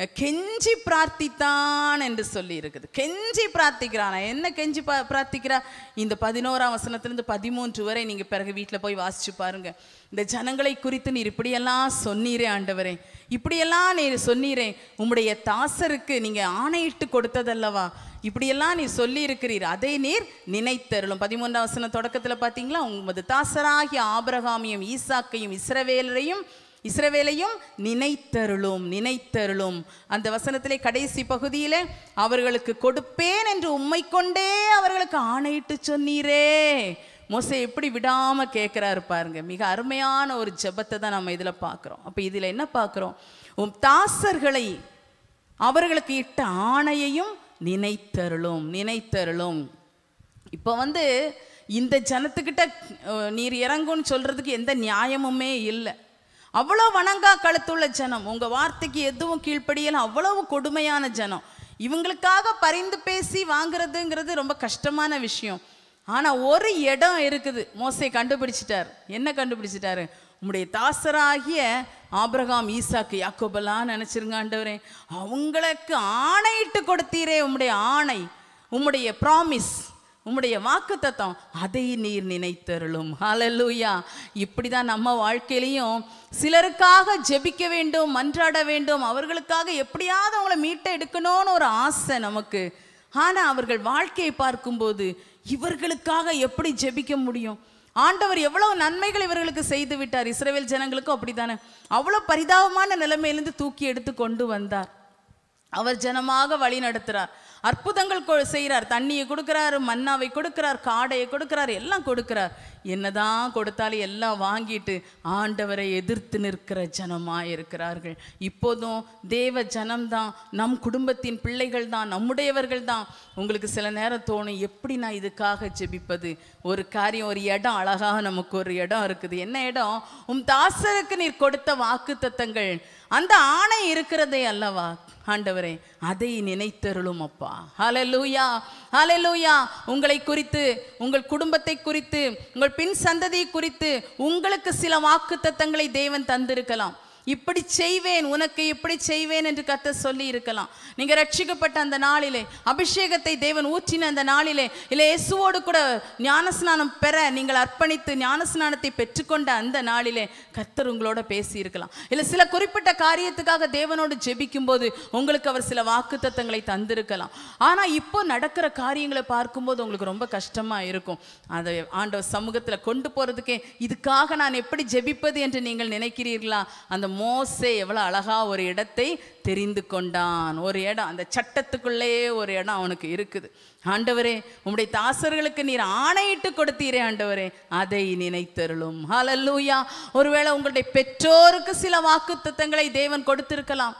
கெஞ்சி பிரார்த்தித்தான் என்று சொல்லி இருக்குது. கெஞ்சி பிரார்த்திக்கிறான். என்ன கெஞ்சி பா பிரார்த்திக்கிறா? இந்த பதினோராம் வசனத்திலிருந்து பதிமூன்று வரை நீங்க பிறகு வீட்டில் போய் வாசிச்சு பாருங்க. இந்த ஜனங்களை குறித்து நீர் இப்படியெல்லாம் சொன்னீரே ஆண்டவரே. இப்படியெல்லாம் நீர் சொன்னீரே. உம்முடைய தாசருக்கு நீங்க ஆணையிட்டு கொடுத்ததல்லவா? இப்படியெல்லாம் நீர் சொல்லி இருக்கிறீர் அதை நீர் நினைத்தருளும். பதிமூன்றாம் வசனம் தொடக்கத்தில் பார்த்தீங்களா உமது தாசராகிய ஆபிரகாமையும் ஈசாக்கையும் இஸ்ரவேலரையும் இஸ்ரவேலையும் நினைத்தருளும் நினைத்தருளும். அந்த வசனத்திலே கடைசி பகுதியில் அவர்களுக்கு கொடுப்பேன் என்று உண்மை கொண்டே அவர்களுக்கு ஆணையிட்டு சொன்னீரே. மோசே எப்படி விடாமல் கேட்குறாரு பாருங்க. மிக அருமையான ஒரு ஜெபத்தை தான் நம்ம இதில் பார்க்குறோம். அப்போ இதில் என்ன பார்க்குறோம்? உம் தாசர்களை அவர்களுக்கு இட்ட ஆணையையும் நினைத்தருளும் நினைத்தருளும். இப்போ வந்து இந்த ஜனத்துக்கிட்ட நீர் இறங்கும்னு சொல்கிறதுக்கு எந்த நியாயமுமே இல்லை. அவ்வளோ வணங்கா கழுத்துள்ள ஜனம். உங்க வார்த்தைக்கு எதுவும் கீழ்ப்படியல அவ்வளவு கொடுமையான ஜனம். இவங்களுக்காக பரிந்து பேசி வாங்குறதுங்கிறது ரொம்ப கஷ்டமான விஷயம். ஆனா ஒரு இடம் இருக்குது. மோசை கண்டுபிடிச்சிட்டார். என்ன கண்டுபிடிச்சிட்டாரு? உம்முடைய தாசராகிய ஆபிரகாம் ஈசாக்கு யாக்கோபெல்லாம் நினைச்சிருங்க ஆண்டவரே. அவங்களுக்கு ஆணையிட்டு கொடுத்தீரே உம்முடைய ஆணை உம்முடைய ப்ராமிஸ் உம்முடைய வாக்குத்தத்தம் அதை நீர் நினைத்தருளும். ஹலலூயா இப்படி தான் நம்ம வாழ்க்கையிலையும் சிலருக்காக ஜெபிக்க வேண்டும் மன்றாட வேண்டும் அவர்களுக்காக எப்படியாவது அவங்கள மீட்ட எடுக்கணும்னு ஒரு ஆசை நமக்கு. ஆனால் அவர்கள் வாழ்க்கையை பார்க்கும்போது இவர்களுக்காக எப்படி ஜெபிக்க முடியும்? ஆண்டவர் எவ்வளவு நன்மைகள் இவர்களுக்கு செய்து விட்டார். இஸ்ரவேல் ஜனங்களுக்கும் அப்படித்தானே. அவ்வளோ பரிதாபமான நிலைமையிலிருந்து தூக்கி எடுத்து கொண்டு வந்தார். அவர் ஜனமாக வழி நடத்துகிறார் அற்புதங்கள் செய்கிறார் தண்ணியை கொடுக்கிறாரு மன்னாவை கொடுக்குறார் காடையை கொடுக்குறார் எல்லாம் கொடுக்குறார். என்னதான் கொடுத்தாலும் எல்லாம் வாங்கிட்டு ஆண்டவரை எதிர்த்து நிற்கிற ஜனமா இருக்கிறார்கள். இப்போதும் தேவ ஜனம்தான் நம் குடும்பத்தின் பிள்ளைகள் தான் நம்முடையவர்கள் தான். உங்களுக்கு சில நேரம் தோணும் எப்படி நான் இதுக்காக ஜெபிப்பது? ஒரு காரியம் ஒரு இடம் அழகாக நமக்கு ஒரு இடம் இருக்குது. என்ன இடம்? உம் தாசருக்கு நீர் கொடுத்த வாக்கு அந்த ஆணை இருக்கிறதே அல்லவா? ஆண்டவரே அதை நினைத்தருளும் அப்பா. ஹலலூயா ஹலலூயா உங்களை குறித்து உங்கள் குடும்பத்தை குறித்து உங்கள் பின் சந்ததியை குறித்து உங்களுக்கு சில வாக்குத்தத்தங்களை தேவன் தந்திருக்கலாம். இப்படி செய்வேன் உனக்கு இப்படி செய்வேன் என்று கத்த சொல்லி இருக்கலாம். நீங்க ரட்சிக்கப்பட்ட அந்த நாளிலே அபிஷேகத்தை தேவன் ஊற்றின அந்த நாளிலே இல்லை இயேசுவோடு கூட ஞானஸ்நானம் பெற நீங்கள் அர்ப்பணித்து ஞானஸ்நானத்தை பெற்றுக்கொண்ட அந்த நாளிலே கத்தர் உங்களோட பேசி இருக்கலாம். இல்லை சில குறிப்பிட்ட காரியத்துக்காக தேவனோடு ஜெபிக்கும் போது உங்களுக்கு அவர் சில வாக்குத்தத்தங்களை தந்திருக்கலாம். ஆனா இப்போ நடக்கிற காரியங்களை பார்க்கும்போது உங்களுக்கு ரொம்ப கஷ்டமா இருக்கும். அதை ஆண்டவர் சமூகத்தில் கொண்டு போறதுக்கே இதுக்காக நான் எப்படி ஜெபிப்பது என்று நீங்கள் நினைக்கிறீர்களா? அந்த மோசே எவ்வளோ அழகா ஒரு இடத்தை தெரிந்து கொண்டான். ஒரு இடம் அந்த சட்டத்துக்குள்ளேயே ஒரு இடம் அவனுக்கு இருக்குது. ஆண்டவரே உம்முடைய தாசர்களுக்கு நீர் ஆணையிட்டு கொடுத்தீரே ஆண்டவரே அதை நினைத்தருளும். ஹலல்லூயா ஒருவேளை உங்களுடைய பெற்றோருக்கு சில வாக்குத்தத்தங்களை தேவன் கொடுத்திருக்கலாம்.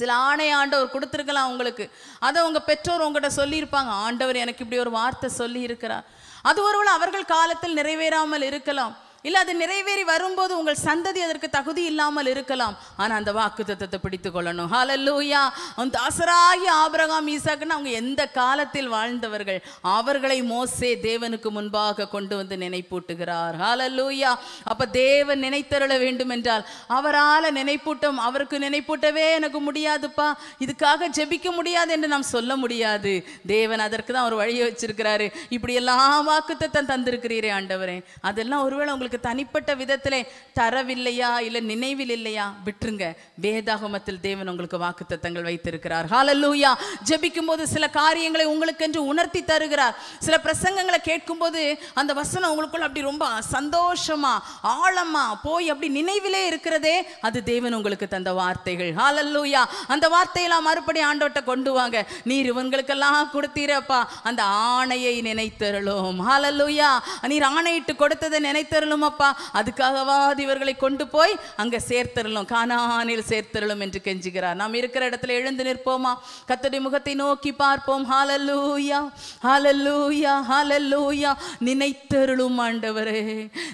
சில ஆணை ஆண்டவர் கொடுத்துருக்கலாம் உங்களுக்கு. அதை உங்கள் பெற்றோர் உங்கள்கிட்ட சொல்லியிருப்பாங்க. ஆண்டவர் எனக்கு இப்படி ஒரு வார்த்தை சொல்லி இருக்கிறார் அது ஒருவேளை அவர்கள் காலத்தில் நிறைவேறாமல் இருக்கலாம். இல்லை அது நிறைவேறி வரும்போது உங்கள் சந்ததி அதற்கு தகுதி இல்லாமல் இருக்கலாம். ஆனால் அந்த வாக்குத்தத்தத்தை பிடித்து கொள்ளணும். ஹalleluya அவன் தாசராகி ஆபிரகாம் ஈசாக்குன்னு அவங்க எந்த காலத்தில் வாழ்ந்தவர்கள் அவர்களை மோசே தேவனுக்கு முன்பாக கொண்டு வந்து நினைப்பூட்டுகிறார். ஹalleluya அப்போ தேவன் நினைத்தருள வேண்டும் என்றால் அவரால் நினைப்பூட்டம் அவருக்கு நினைப்பூட்டவே எனக்கு முடியாதுப்பா. இதுக்காக ஜெபிக்க முடியாது என்று நாம் சொல்ல முடியாது. தேவன் அதற்கு தான் ஒரு வழியை வச்சிருக்கிறாரு. இப்படி எல்லா வாக்குத்தத்தம் தந்திருக்கிறீரே ஆண்டவரே. அதெல்லாம் ஒருவேளை உங்களுக்கு உங்களுக்கு தனிப்பட்ட விதத்திலே தரவில்லையா இல்லை நினைவில் இல்லையா விட்டுருங்க. வேதாகமத்தில் தேவன் உங்களுக்கு வாக்குத்தத்தங்கள் வைத்திருக்கிறார். ஹாலல்லூயா ஜெபிக்கும் போது சில காரியங்களை உங்களுக்கென்று உணர்த்தி தருகிறார். சில பிரசங்கங்களை கேட்கும்போது அந்த வசனம் உங்களுக்குள்ள அப்படி ரொம்ப சந்தோஷமா ஆழமா போய் அப்படி நினைவிலே இருக்கிறதே அது தேவன் உங்களுக்கு தந்த வார்த்தைகள். ஹாலல்லூயா அந்த வார்த்தையெல்லாம் மறுபடி ஆண்டோட்ட கொண்டு வாங்க. நீர் இவங்களுக்கெல்லாம் கொடுத்தீரப்பா. அந்த ஆணையை நினைத்தருளும். ஹாலல்லூயா நீர் ஆணையிட்டு கொடுத்ததை நினைத்தருளும் வேண்டாமப்பா அதுக்காகவாது இவர்களை கொண்டு போய் அங்க சேர்த்தருளும். கானானில் சேர்த்தருளும் என்று கெஞ்சுகிறார். நாம் இருக்கிற இடத்துல எழுந்து நிற்போமா? கத்தடி முகத்தை நோக்கி பார்ப்போம். ஹாலல்லூயா ஹாலல்லூயா ஹாலல்லூயா நினைத்தருளும் ஆண்டவரே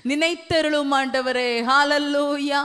நினைத்தருளும் ஆண்டவரே. ஹாலல்லூயா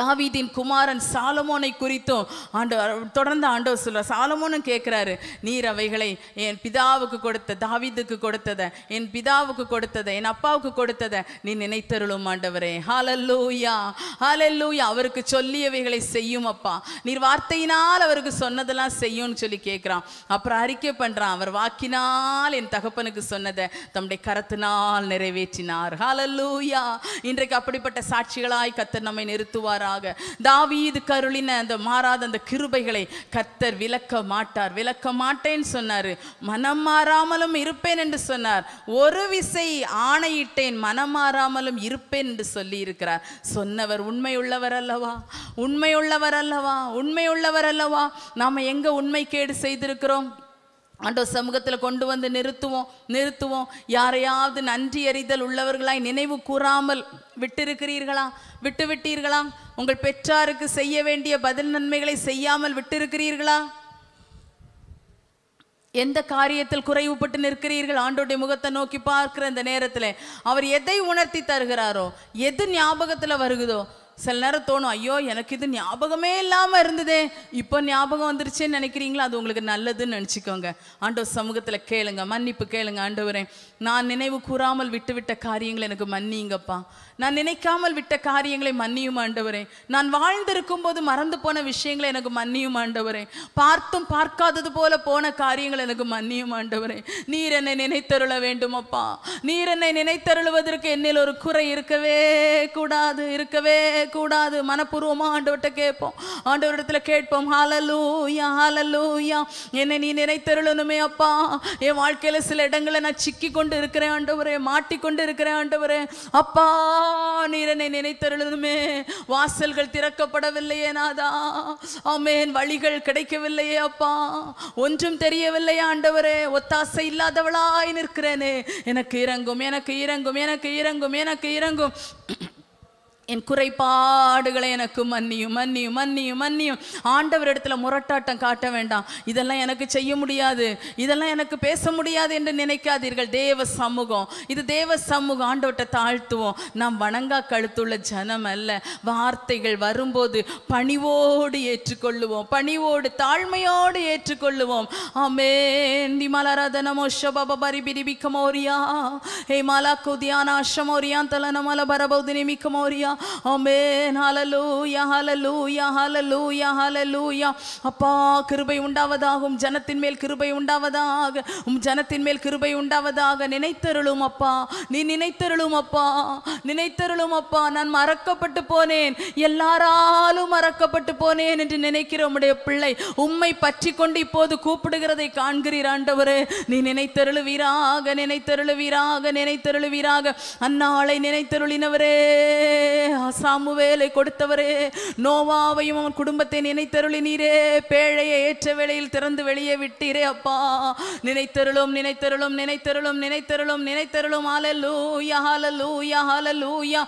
தாவீதின் குமாரன் சாலமோனை குறித்தும் ஆண்டவர் தொடர்ந்து ஆண்டவர் சொல்றார் சாலமோனும் கேட்குறாரு நீர் அவைகளை என் பிதாவுக்கு கொடுத்த தாவீதுக்கு கொடுத்ததை என் பிதாவுக்கு கொடுத்ததை என் அப்பாவுக்கு கொடுத்ததை நீ நினைத்தருளும் ஆண்டவரே. ஹாலல்லூயா ஹாலல்லூயா அவருக்கு சொல்லியவைகளை செய்யும் அப்பா. நீர் வார்த்தையினால் அவருக்கு சொன்னதெல்லாம் செய்யும்னு சொல்லி கேட்குறான் அப்புறம் அறிக்கை பண்ணுறான் அவர் வாக்கினால் என் தகப்பனுக்கு சொன்னதை தம்முடைய கரத்தினால் நிறைவேற்றினார். ஹாலல்லூயா இன்றைக்கு அப்படிப்பட்ட சாட்சிகளாய் கத்தர் நம்மை நிறுத்துவார். நிறுத்துவாராக தாவீது கருளின அந்த மாறாத அந்த கிருபைகளை கத்தர் விளக்க மாட்டார். விளக்க மாட்டேன்னு சொன்னார். மனம் மாறாமலும் இருப்பேன் என்று சொன்னார். ஒரு விசை ஆணையிட்டேன் மனம் மாறாமலும் இருப்பேன் என்று சொல்லி இருக்கிறார் சொன்னவர் உண்மையுள்ளவர் அல்லவா? உண்மையுள்ளவர் அல்லவா? உண்மையுள்ளவர் அல்லவா? நாம எங்க உண்மை கேடு செய்திருக்கிறோம்? ஆண்டவர் சமூகத்தில் கொண்டு வந்து நிறுத்துவோம் நிறுத்துவோம். யாரையாவது நன்றி அறிதல் உள்ளவர்களாய் நினைவு கூறாமல் விட்டிருக்கிறீர்களா? விட்டு விட்டீர்களா? உங்கள் பெற்றாருக்கு செய்ய வேண்டிய பதில் நன்மைகளை செய்யாமல் விட்டிருக்கிறீர்களா? எந்த காரியத்தில் குறைவுபட்டு நிற்கிறீர்கள்? ஆண்டோடைய முகத்தை நோக்கி பார்க்கிற இந்த நேரத்தில் அவர் எதை உணர்த்தி தருகிறாரோ எது ஞாபகத்தில் வருகுதோ சில நேரம் தோணும் ஐயோ எனக்கு இது ஞாபகமே இல்லாமல் இருந்ததே. இப்போ ஞாபகம் வந்துருச்சேன்னு நினைக்கிறீங்களா? அது உங்களுக்கு நல்லதுன்னு நினச்சிக்கோங்க. ஆண்டவர் சமூகத்தில் கேளுங்க மன்னிப்பு கேளுங்க ஆண்டவரே. நான் நினைவு கூறாமல் விட்டுவிட்ட காரியங்களை எனக்கு மன்னிங்கப்பா. நான் நினைக்காமல் விட்ட காரியங்களை மன்னியும் ஆண்டவரே. நான் வாழ்ந்திருக்கும் போது மறந்து போன விஷயங்களை எனக்கு மன்னியும் ஆண்டவரே. பார்த்தும் பார்க்காதது போல போன காரியங்கள் எனக்கு மன்னியும் ஆண்டவரே. நீர் என்னை நினைத்தருள வேண்டும் அப்பா. நீர் என்னை நினைத்தருளுவதற்கு என்னில் ஒரு குறை இருக்கவே கூடாது இருக்கவே கூடாது. மனப்பூர்வமாக ஆண்டவர்கிட்ட கேட்போம். ஆண்டவரிடத்துல கேட்போம் ஹாலலூயா ஹாலலூயா என்னை நீ நினைத்தருளணுமே அப்பா. என் வாழ்க்கையில் சில இடங்களை நான் சிக்கி கொண்டு இருக்கிறேன் ஆண்டவரே மாட்டிக்கொண்டு இருக்கிறேன் ஆண்டவரே. அப்பா நீர் என்னை நினைத்தருளுமே வாசல்கள் திறக்கப்படவில்லையே நாதா. ஆமேன். வழிகள் கிடைக்கவில்லையே அப்பா. ஒன்றும் தெரியவில்லை ஆண்டவரே. ஒத்தாசை இல்லாதவளாய் நிற்கிறேனே. எனக்கு இறங்கும் எனக்கு இறங்கும் எனக்கு இறங்கும் எனக்கு இறங்கும். என் குறைபாடுகளை எனக்கு மன்னியும் மன்னியும் மன்னியும் மன்னியும். ஆண்டவர் இடத்துல முரட்டாட்டம் காட்ட வேண்டாம். இதெல்லாம் எனக்கு செய்ய முடியாது. இதெல்லாம் எனக்கு பேச முடியாது என்று நினைக்காதீர்கள். தேவ சமூகம். இது தேவ சமூகம் ஆண்டவர்கிட்ட தாழ்த்துவோம். நாம் வணங்கா கழுத்துள்ள ஜனம் அல்ல. வார்த்தைகள் வரும்போது பணிவோடு ஏற்றுக்கொள்ளுவோம். பணிவோடு தாழ்மையோடு ஏற்றுக்கொள்ளுவோம். ஆமென். நிமலரதனமோ ஷபப பரிபிரிபிக்கமோரியா ஹே மாலா குதியானா அஷமோரியா தலனமல பரபௌதினி மிக்கமோரியா ஆமென். ஹalleluya ஹalleluya ஹalleluya ஹalleluya. அப்பா கிருபை உண்டாவதாகும் ஜனத்தின் மேல் கிருபை உண்டாவதாக உம் ஜனத்தின் மேல் கிருபை உண்டாவதாக நினைத்தருளும் அப்பா. நீ நினைத்தருளும் அப்பா. நினைத்தருளும் அப்பா. நான் மறக்கப்பட்டு போனேன். எல்லாராலும் மறக்கப்பட்டு போனேன் என்று நினைக்கிற உம்முடைய பிள்ளை உம்மை பற்றி கொண்டு இப்போது கூப்பிடுகிறதை காண்கிறீர் ஆண்டவரே. நீ நினைத்தருளுவீராக நினைத்தருளுவீராக நினைத்தருளுவீராக. அந்நாளை நினைத்தருளினவரே. சாமுவேலை கொடுத்தவரே நோவாவையும் அவன் குடும்பத்தை நினைத்தருளி நீரே பேழையை ஏற்ற வேளையில் திறந்து வெளியே விட்டீரே அப்பா. நினைத்தருளும் நினைத்தருளும் நினைத்தருளும் நினைத்தருளும் நினைத்தருளும். ஹalleluya ஹalleluya ஹalleluya.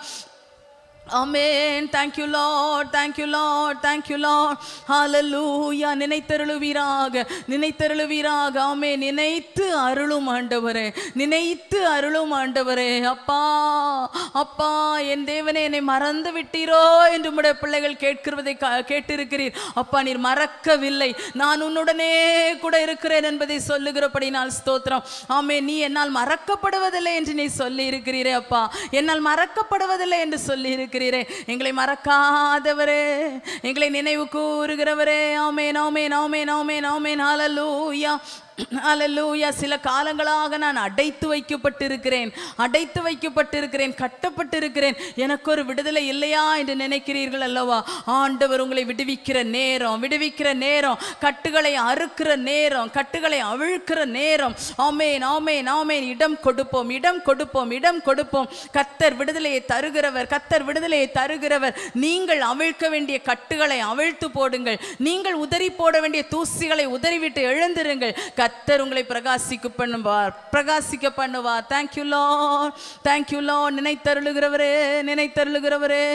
அமேன் thank you lord thank you lord thank you lord thank நினைத்தருளுவீராக. நினைத்தருளுவீராக. ஆமே நினைத்து அருளும் ஆண்டவரே. நினைத்து அருளும் ஆண்டவரே. அப்பா அப்பா என் தேவனே என்னை மறந்து விட்டீரோ என்று உம்முடைய பிள்ளைகள் கேட்கிறதை கா- கேட்டிருக்கிறீர். அப்பா நீர் மறக்கவில்லை. நான் உன்னுடனே கூட இருக்கிறேன் என்பதை சொல்லுகிறபடினால் ஸ்தோத்திரம். ஆமே நீ என்னால் மறக்கப்படுவதில்லை என்று நீ சொல்லி இருக்கிறீரே அப்பா. என்னால் மறக்கப்படுவதில்லை என்று சொல்லி இருக்கிறீரே எங்களை மறக்காதவரே. எங்களை நினைவு கூறுகிறவரே. ஆமே நோமே நோமே நோமே நோமே ஹalleluya அல்லேலூயா சில காலங்களாக நான் அடைத்து வைக்கப்பட்டிருக்கிறேன். அடைத்து வைக்கப்பட்டிருக்கிறேன். கட்டப்பட்டிருக்கிறேன். எனக்கு ஒரு விடுதலை இல்லையா என்று நினைக்கிறீர்கள் அல்லவா? ஆண்டவர் உங்களை விடுவிக்கிற நேரம் விடுவிக்கிற நேரம். கட்டுகளை அறுக்கிற நேரம் கட்டுகளை அவிழ்க்கிற நேரம். ஆமேன் ஆமேன் ஆமேன். இடம் கொடுப்போம் இடம் கொடுப்போம் இடம் கொடுப்போம். கத்தர் விடுதலையை தருகிறவர் கத்தர் விடுதலையை தருகிறவர். நீங்கள் அவிழ்க்க வேண்டிய கட்டுகளை அவிழ்த்து போடுங்கள். நீங்கள் உதறி போட வேண்டிய தூசிகளை உதறிவிட்டு எழுந்திருங்கள். கத்தர் உங்களை பிரகாசிக்க பண்ணுவார். பிரகாசிக்க பண்ணுவார். Thank you lord thank you lord நினைத்தருளுகிறவரே நினைத்தருளுகிறவரே.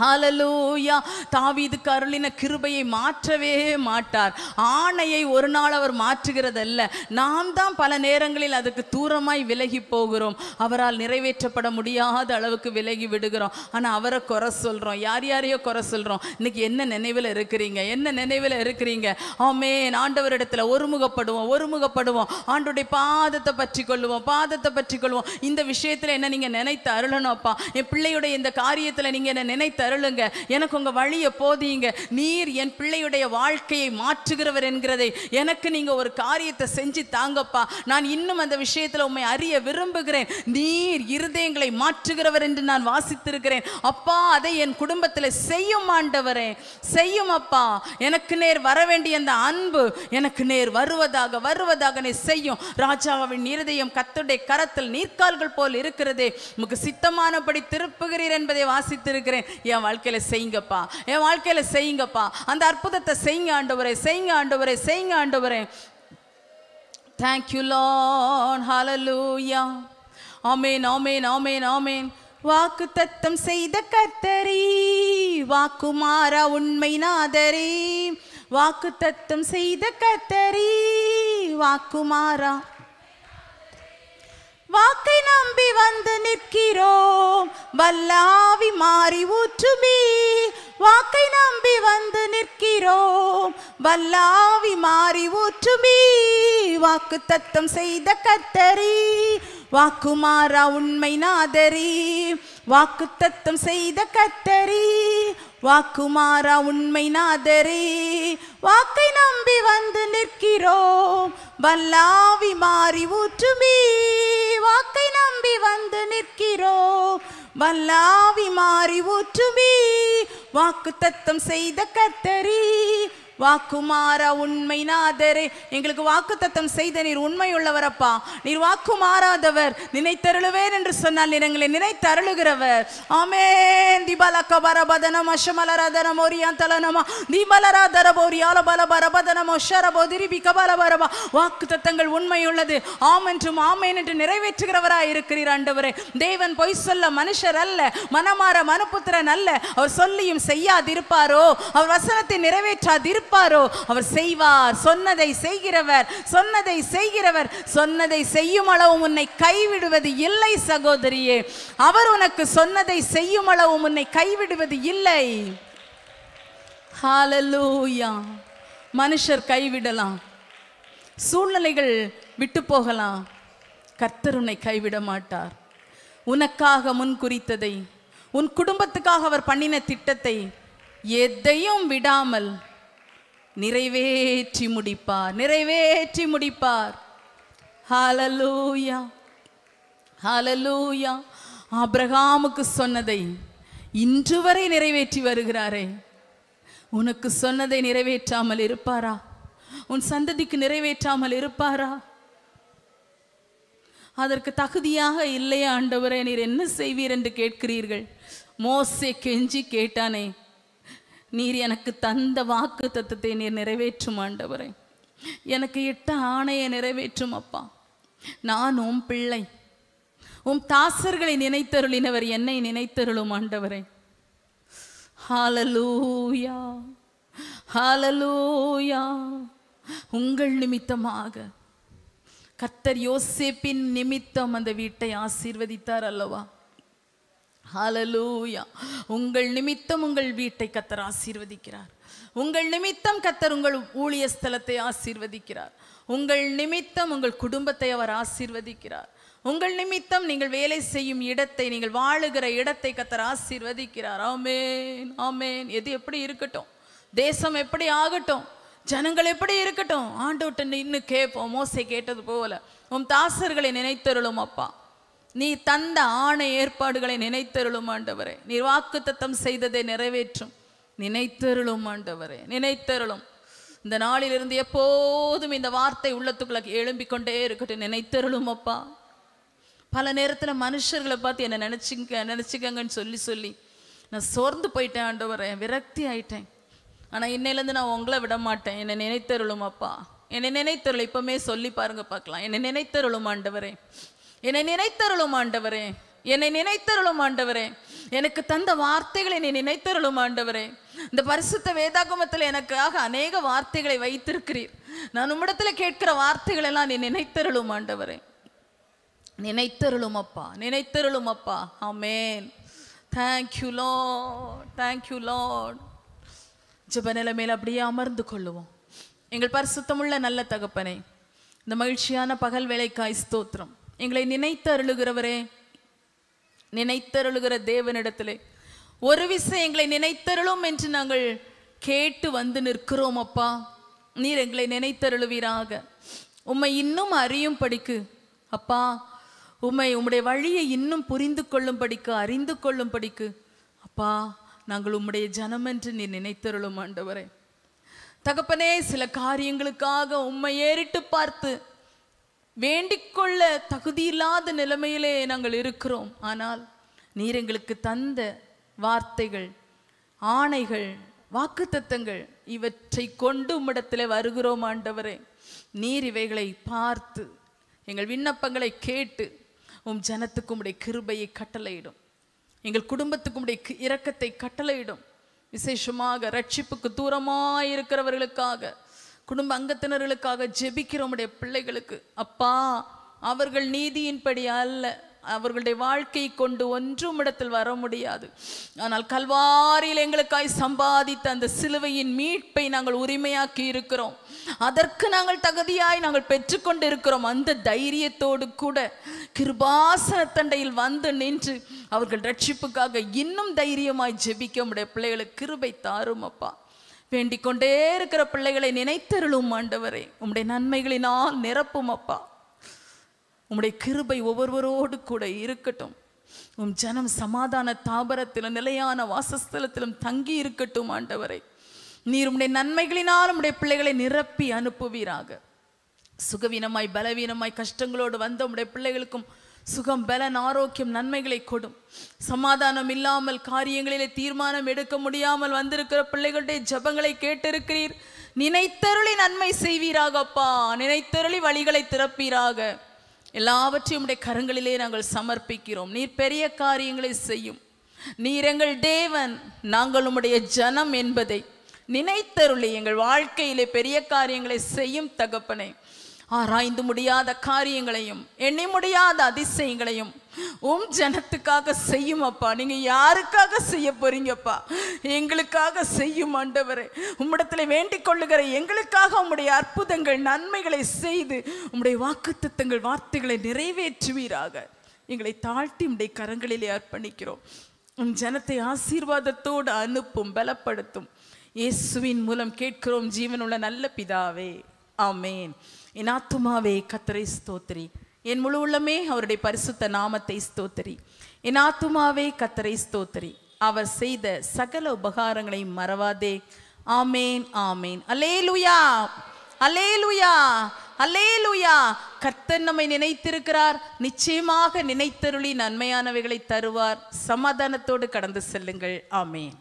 ஹாலலூயா தாவீதுக்கு அருளின கிருபையை மாற்றவே மாட்டார். ஆணையை ஒரு நாள் அவர் மாற்றுகிறதல்ல. நாம் தான் பல நேரங்களில் அதுக்கு தூரமாய் விலகி போகிறோம். அவரால் நிறைவேற்றப்பட முடியாத அளவுக்கு விலகி விடுகிறோம். ஆனால் அவரை குறை சொல்கிறோம் யார் யாரையோ குறை சொல்கிறோம் இன்னைக்கு என்ன நினைவில் இருக்கிறீங்க? என்ன நினைவில் இருக்கிறீங்க? ஆமென். ஆண்டவரிடத்தில் ஒருமுகப்படுவோம் ஒருமுகப்படுவோம். ஆண்டுடைய பாதத்தை பற்றி கொள்ளுவோம் பாதத்தை பற்றி கொள்வோம். இந்த விஷயத்தில் என்ன நீங்கள் நினைத்து அருளணும்ப்பா என் பிள்ளையுடைய இந்த காரியத்தில் நீங்கள் என்ன நினைத்து தருளுங்க. எனக்கு உங்க வழியை போதியுங்க நீர் என் பிள்ளையுடைய வாழ்க்கையை மாற்றுகிறவர் என்கிறதை எனக்கு நீங்க ஒரு காரியத்தை செஞ்சு தாங்கப்பா. நான் இன்னும் அந்த விஷயத்துல உண்மை அறிய விரும்புகிறேன். நீர் இருதயங்களை மாற்றுகிறவர் என்று நான் வாசித்திருக்கிறேன். அப்பா அதை என் குடும்பத்தில் செய்யும் ஆண்டவரே. செய்யும் அப்பா. எனக்கு நேர் வர வேண்டிய அந்த அன்பு எனக்கு நேர் வருவதாக வருவதாக நீ செய்யும். ராஜாவின் இருதயம் கத்துடைய கரத்தில் நீர்க்கால்கள் போல் இருக்கிறதே. உமக்கு சித்தமானபடி திருப்புகிறீர் என்பதை வாசித்திருக்கிறேன். என் வாழ்க்கையில செய்யுங்கப்பா. என் வாழ்க்கையில செய்யுங்கப்பா. அந்த அற்புதத்தை செய்யுங்க ஆண்டவரே செய்யுங்க ஆண்டவரே செய்யுங்க ஆண்டவரே. தேங்க்யூ லான் ஹலலூயா ஆமேன் ஆமேன் ஆமேன் ஆமேன் வாக்கு தத்தம் செய்த கர்த்தரி வாக்குமாறா உண்மை நாதரி. வாக்கு தத்தம் செய்த கர்த்தரி வாக்குமாறா வாக்கை நம்பி வந்து நிற்கிறோம். வல்லாவி மாறி ஊற்றுமே. வாக்கை நம்பி வந்து நிற்கிறோம். வல்லாவி மாறி ஊற்றுமே. வாக்கு தத்தம் செய்த கத்தரி வாக்குமாறா உண்மை நாதரி. வாக்கு தத்தம் செய்த கத்தரி வாக்குமாறா உண்மை நாதரி வாக்கை நம்பி வந்து நிற்கிறோம். வல்லாவி மாறி ஊற்றுமே வாக்கை நம்பி வந்து நிற்கிறோம். வல்லாவி மாறி ஊற்றுமே வாக்கு தத்தம் செய்த கத்தரி வாக்குமாறா உண்மை நாதரே. எங்களுக்கு வாக்கு தத்தம் செய்த நீர் உண்மை உள்ளவரப்பா நீர் வாக்குமாறாதவர். நினைத்தருளுவேன் என்று சொன்னால் நீர் எங்களை நினைத்தருளுகிறவர். ஆமே திபலக்க பரபதனம் அஷமலராதனம் ஒரியாந்தலனமா தீபலராதர போரியால பல பரபதனம் ஒஷரபோ திரிபி கபல பரபா வாக்கு தத்தங்கள் உண்மை உள்ளது ஆம் என்றும் ஆமேன் என்று நிறைவேற்றுகிறவராய் இருக்கிறீர் ஆண்டவரே. தேவன் பொய் சொல்ல மனுஷர் அல்ல. மனமாற மனுபுத்திரன் அல்ல. அவர் சொல்லியும் செய்யாதிருப்பாரோ? அவர் வசனத்தை நிறைவேற்றாதிருப்பாரோ? அவர் செய்வார். சொன்னதை செய்கிறவர் சொன்னதை செய்கிறவர் சொன்னதை செய்யும் அளவு உன்னை கைவிடுவது இல்லை சகோதரியே. அவர் உனக்கு சொன்னதை செய்யும் அளவு உன்னை கைவிடுவது இல்லை. ஹalleluya மனுஷர் கைவிடலாம். சூழ்நிலைகள் விட்டு போகலாம். கர்த்தர் உன்னை கைவிட மாட்டார். உனக்காக முன் குறித்ததை உன் குடும்பத்துக்காக அவர் பண்ணின திட்டத்தை எதையும் விடாமல் நிறைவேற்றி முடிப்பார் நிறைவேற்றி முடிப்பார். ஹாலலூயா ஹாலலூயா ஆபிரகாமுக்கு சொன்னதை இன்று வரை நிறைவேற்றி வருகிறாரே. உனக்கு சொன்னதை நிறைவேற்றாமல் இருப்பாரா? உன் சந்ததிக்கு நிறைவேற்றாமல் இருப்பாரா? அதற்கு தகுதியாக இல்லையா ஆண்டவரே நீர் என்ன செய்வீர் என்று கேட்கிறீர்கள். மோசை கெஞ்சி கேட்டானே நீர் எனக்கு தந்த வாக்கு தத்தத்தை நீர் நிறைவேற்றும் ஆண்டவரே. எனக்கு இட்ட ஆணையை நிறைவேற்றும் அப்பா. நான் உம் பிள்ளை. உம் தாசர்களை நினைத்தருளினவர் என்னை நினைத்தருளும் ஆண்டவரே. ஹாலலூயா ஹாலலூயா உங்கள் நிமித்தமாக. கர்த்தர் யோசேப்பின் நிமித்தம் அந்த வீட்டை ஆசீர்வதித்தார் அல்லவா? ஹலலூயா உங்கள் நிமித்தம் உங்கள் வீட்டை கத்தர் ஆசீர்வதிக்கிறார். உங்கள் நிமித்தம் கத்தர் உங்கள் ஊழிய ஸ்தலத்தை ஆசீர்வதிக்கிறார். உங்கள் நிமித்தம் உங்கள் குடும்பத்தை அவர் ஆசீர்வதிக்கிறார். உங்கள் நிமித்தம் நீங்கள் வேலை செய்யும் இடத்தை நீங்கள் வாழுகிற இடத்தை கத்தர் ஆசீர்வதிக்கிறார். ஆமேன் ஆமேன். எது எப்படி இருக்கட்டும்? தேசம் எப்படி ஆகட்டும்? ஜனங்கள் எப்படி இருக்கட்டும்? ஆண்டவட்ட நின்று கேட்போம். மோசை கேட்டது போல. உன் தாசர்களை நினைத்தருளும் அப்பா. நீ தந்த ஆணை ஏற்பாடுகளை நினைத்தருளும் ஆண்டவரே. நீர் வாக்கு தத்தம் செய்ததை நிறைவேற்றும். நினைத்தருளும் ஆண்டவரே நினைத்தருளும். இந்த நாளிலிருந்து எப்போதும் இந்த வார்த்தை உள்ளத்துக்குள்ள எழும்பிக் கொண்டே இருக்கட்டும். நினைத்தருளும் அப்பா. பல நேரத்தில் மனுஷர்களை பார்த்து என்னை நினச்சிங்க நினச்சிக்கங்கன்னு சொல்லி சொல்லி நான் சோர்ந்து போயிட்டேன் ஆண்டவரே விரக்தி ஆயிட்டேன். ஆனால் இன்னையிலேருந்து நான் உங்களை விட மாட்டேன். என்னை நினைத்தருளும் அப்பா. என்னை நினைத்தருள். இப்பவுமே சொல்லி பாருங்க பார்க்கலாம். என்னை நினைத்தருளும் ஆண்டவரே. என்னை நினைத்தருளும் ஆண்டவரே. என்னை நினைத்தருளும் ஆண்டவரே. எனக்கு தந்த வார்த்தைகளை நீ நினைத்தருளும் ஆண்டவரே. இந்த பரிசுத்த வேதாகமத்தில் எனக்காக அநேக வார்த்தைகளை வைத்திருக்கிறீர். நான் உம்மிடத்தில் கேட்கிற வார்த்தைகள் எல்லாம் நீ நினைத்தருளும் ஆண்டவரே. நினைத்தருளும் அப்பா நினைத்தருளும் அப்பா. ஆமேன். Thank you lord thank you lord ஜப நிலைமையில் அப்படியே அமர்ந்து கொள்ளுவோம். எங்கள் பரிசுத்தமுள்ள நல்ல தகப்பனே இந்த மகிழ்ச்சியான பகல் வேலைக்காய் ஸ்தோத்திரம். எங்களை நினைத்து அருளுகிறவரே நினைத்தருளுகிற தேவனிடத்திலே. ஒரு விசை எங்களை நினைத்தருளும் என்று நாங்கள் கேட்டு வந்து நிற்கிறோம் அப்பா. நீர் எங்களை நினைத்தருளுவீராக. உம்மை இன்னும் அறியும் படிக்கு அப்பா. உம்மை உம்முடைய வழியை இன்னும் புரிந்து கொள்ளும் படிக்கு அறிந்து கொள்ளும் படிக்கு அப்பா. நாங்கள் உம்முடைய ஜனம் என்று நீ நினைத்தருளும் ஆண்டவரே. தகப்பனே சில காரியங்களுக்காக உம்மை ஏறிட்டு பார்த்து வேண்டிக்கொள்ள தகுதியில்லாத நிலைமையிலே நாங்கள் இருக்கிறோம். ஆனால் நீர் எங்களுக்கு தந்த வார்த்தைகள் ஆணைகள் வாக்குத்தத்தங்கள் இவற்றை கொண்டு உம்மிடத்தில் வருகிறோம் ஆண்டவரே. நீர் இவைகளை பார்த்து எங்கள் விண்ணப்பங்களை கேட்டு உம் ஜனத்துக்கு உடைய கிருபையை கட்டளையிடும். எங்கள் குடும்பத்துக்கு உடைய கி- இரக்கத்தை கட்டளையிடும். விசேஷமாக ரட்சிப்புக்கு தூரமாக இருக்கிறவர்களுக்காக குடும்ப அங்கத்தினர்களுக்காக ஜெபிக்கிறோமுடைய பிள்ளைகளுக்கு. அப்பா அவர்கள் நீதியின்படி அல்ல. அவர்களுடைய வாழ்க்கை கொண்டு ஒன்றும் இடத்தில் வர முடியாது. ஆனால் கல்வாரியில் எங்களுக்காய் சம்பாதித்த அந்த சிலுவையின் மீட்பை நாங்கள் உரிமையாக்கி இருக்கிறோம். அதற்கு நாங்கள் தகுதியாய் நாங்கள் பெற்றுக்கொண்டு இருக்கிறோம் அந்த தைரியத்தோடு கூட கிருபாசன தண்டையில் வந்து நின்று அவர்கள் ரட்சிப்புக்காக இன்னும் தைரியமாய் ஜெபிக்க முடிய பிள்ளைகளுக்கு கிருபை தாரும் அப்பா வேண்டிக் கொண்டே இருக்கிற பிள்ளைகளை நினைத்தருளும் ஆண்டவரே. உம்முடைய நன்மைகளினால் நிரப்பும் அப்பா. உம்முடைய கிருபை ஒவ்வொருவரோடு கூட இருக்கட்டும். உம் ஜனம் சமாதான தாபரத்திலும் நிலையான வாசஸ்தலத்திலும் தங்கி இருக்கட்டும் ஆண்டவரை. நீர் உம்முடைய நன்மைகளினால் உம்முடைய பிள்ளைகளை நிரப்பி அனுப்புவீராக. சுகவீனமாய் பலவீனமாய் கஷ்டங்களோடு வந்த உம்முடைய பிள்ளைகளுக்கும் சுகம் பலன் ஆரோக்கியம் நன்மைகளை கொடும். சமாதானம் இல்லாமல் காரியங்களிலே தீர்மானம் எடுக்க முடியாமல் வந்திருக்கிற பிள்ளைகளுடைய ஜெபங்களை கேட்டிருக்கிறீர். நினைத்தருளி நன்மை செய்வீராகப்பா நினைத்தருளி வழிகளை திறப்பீராக. எல்லாவற்றையும் உடைய கரங்களிலே நாங்கள் சமர்ப்பிக்கிறோம். நீர் பெரிய காரியங்களை செய்யும். நீர் எங்கள் தேவன். நாங்கள் உம்முடைய ஜனம் என்பதை நினைத்தருளி எங்கள் வாழ்க்கையிலே பெரிய காரியங்களை செய்யும் தகப்பனை. ஆராய்ந்து முடியாத காரியங்களையும் எண்ணி முடியாத அதிசயங்களையும் உம் ஜனத்துக்காக செய்யும் அப்பா. நீங்க யாருக்காக செய்ய போறீங்கப்பா? எங்களுக்காக செய்யும் ஆண்டவரே. உம்மிடத்துல வேண்டிக் கொள்ளுகிற எங்களுக்காக உம்முடைய அற்புதங்கள் நன்மைகளை செய்து உம்முடைய வாக்குத்தத்தங்கள் வார்த்தைகளை நிறைவேற்றுவீராக. எங்களை தாழ்த்தி உடைய கரங்களிலே அர்ப்பணிக்கிறோம். உம் ஜனத்தை ஆசீர்வாதத்தோடு அனுப்பும் பலப்படுத்தும். இயேசுவின் மூலம் கேட்கிறோம் ஜீவனுள்ள நல்ல பிதாவே. ஆமேன். என் ஆத்துமாவே கத்தரை ஸ்தோத்திரி. என் முழு உள்ளமே அவருடைய பரிசுத்த நாமத்தை ஸ்தோத்திரி. என் ஆத்துமாவே கத்தரை ஸ்தோத்திரி. அவர் செய்த சகல உபகாரங்களை மறவாதே. ஆமேன் ஆமேன். அலேலுயா அலேலுயா அலேலுயா கர்த்தன் நம்மை நினைத்திருக்கிறார். நிச்சயமாக நினைத்தருளி நன்மையானவைகளை தருவார். சமாதானத்தோடு கடந்து செல்லுங்கள். ஆமேன்.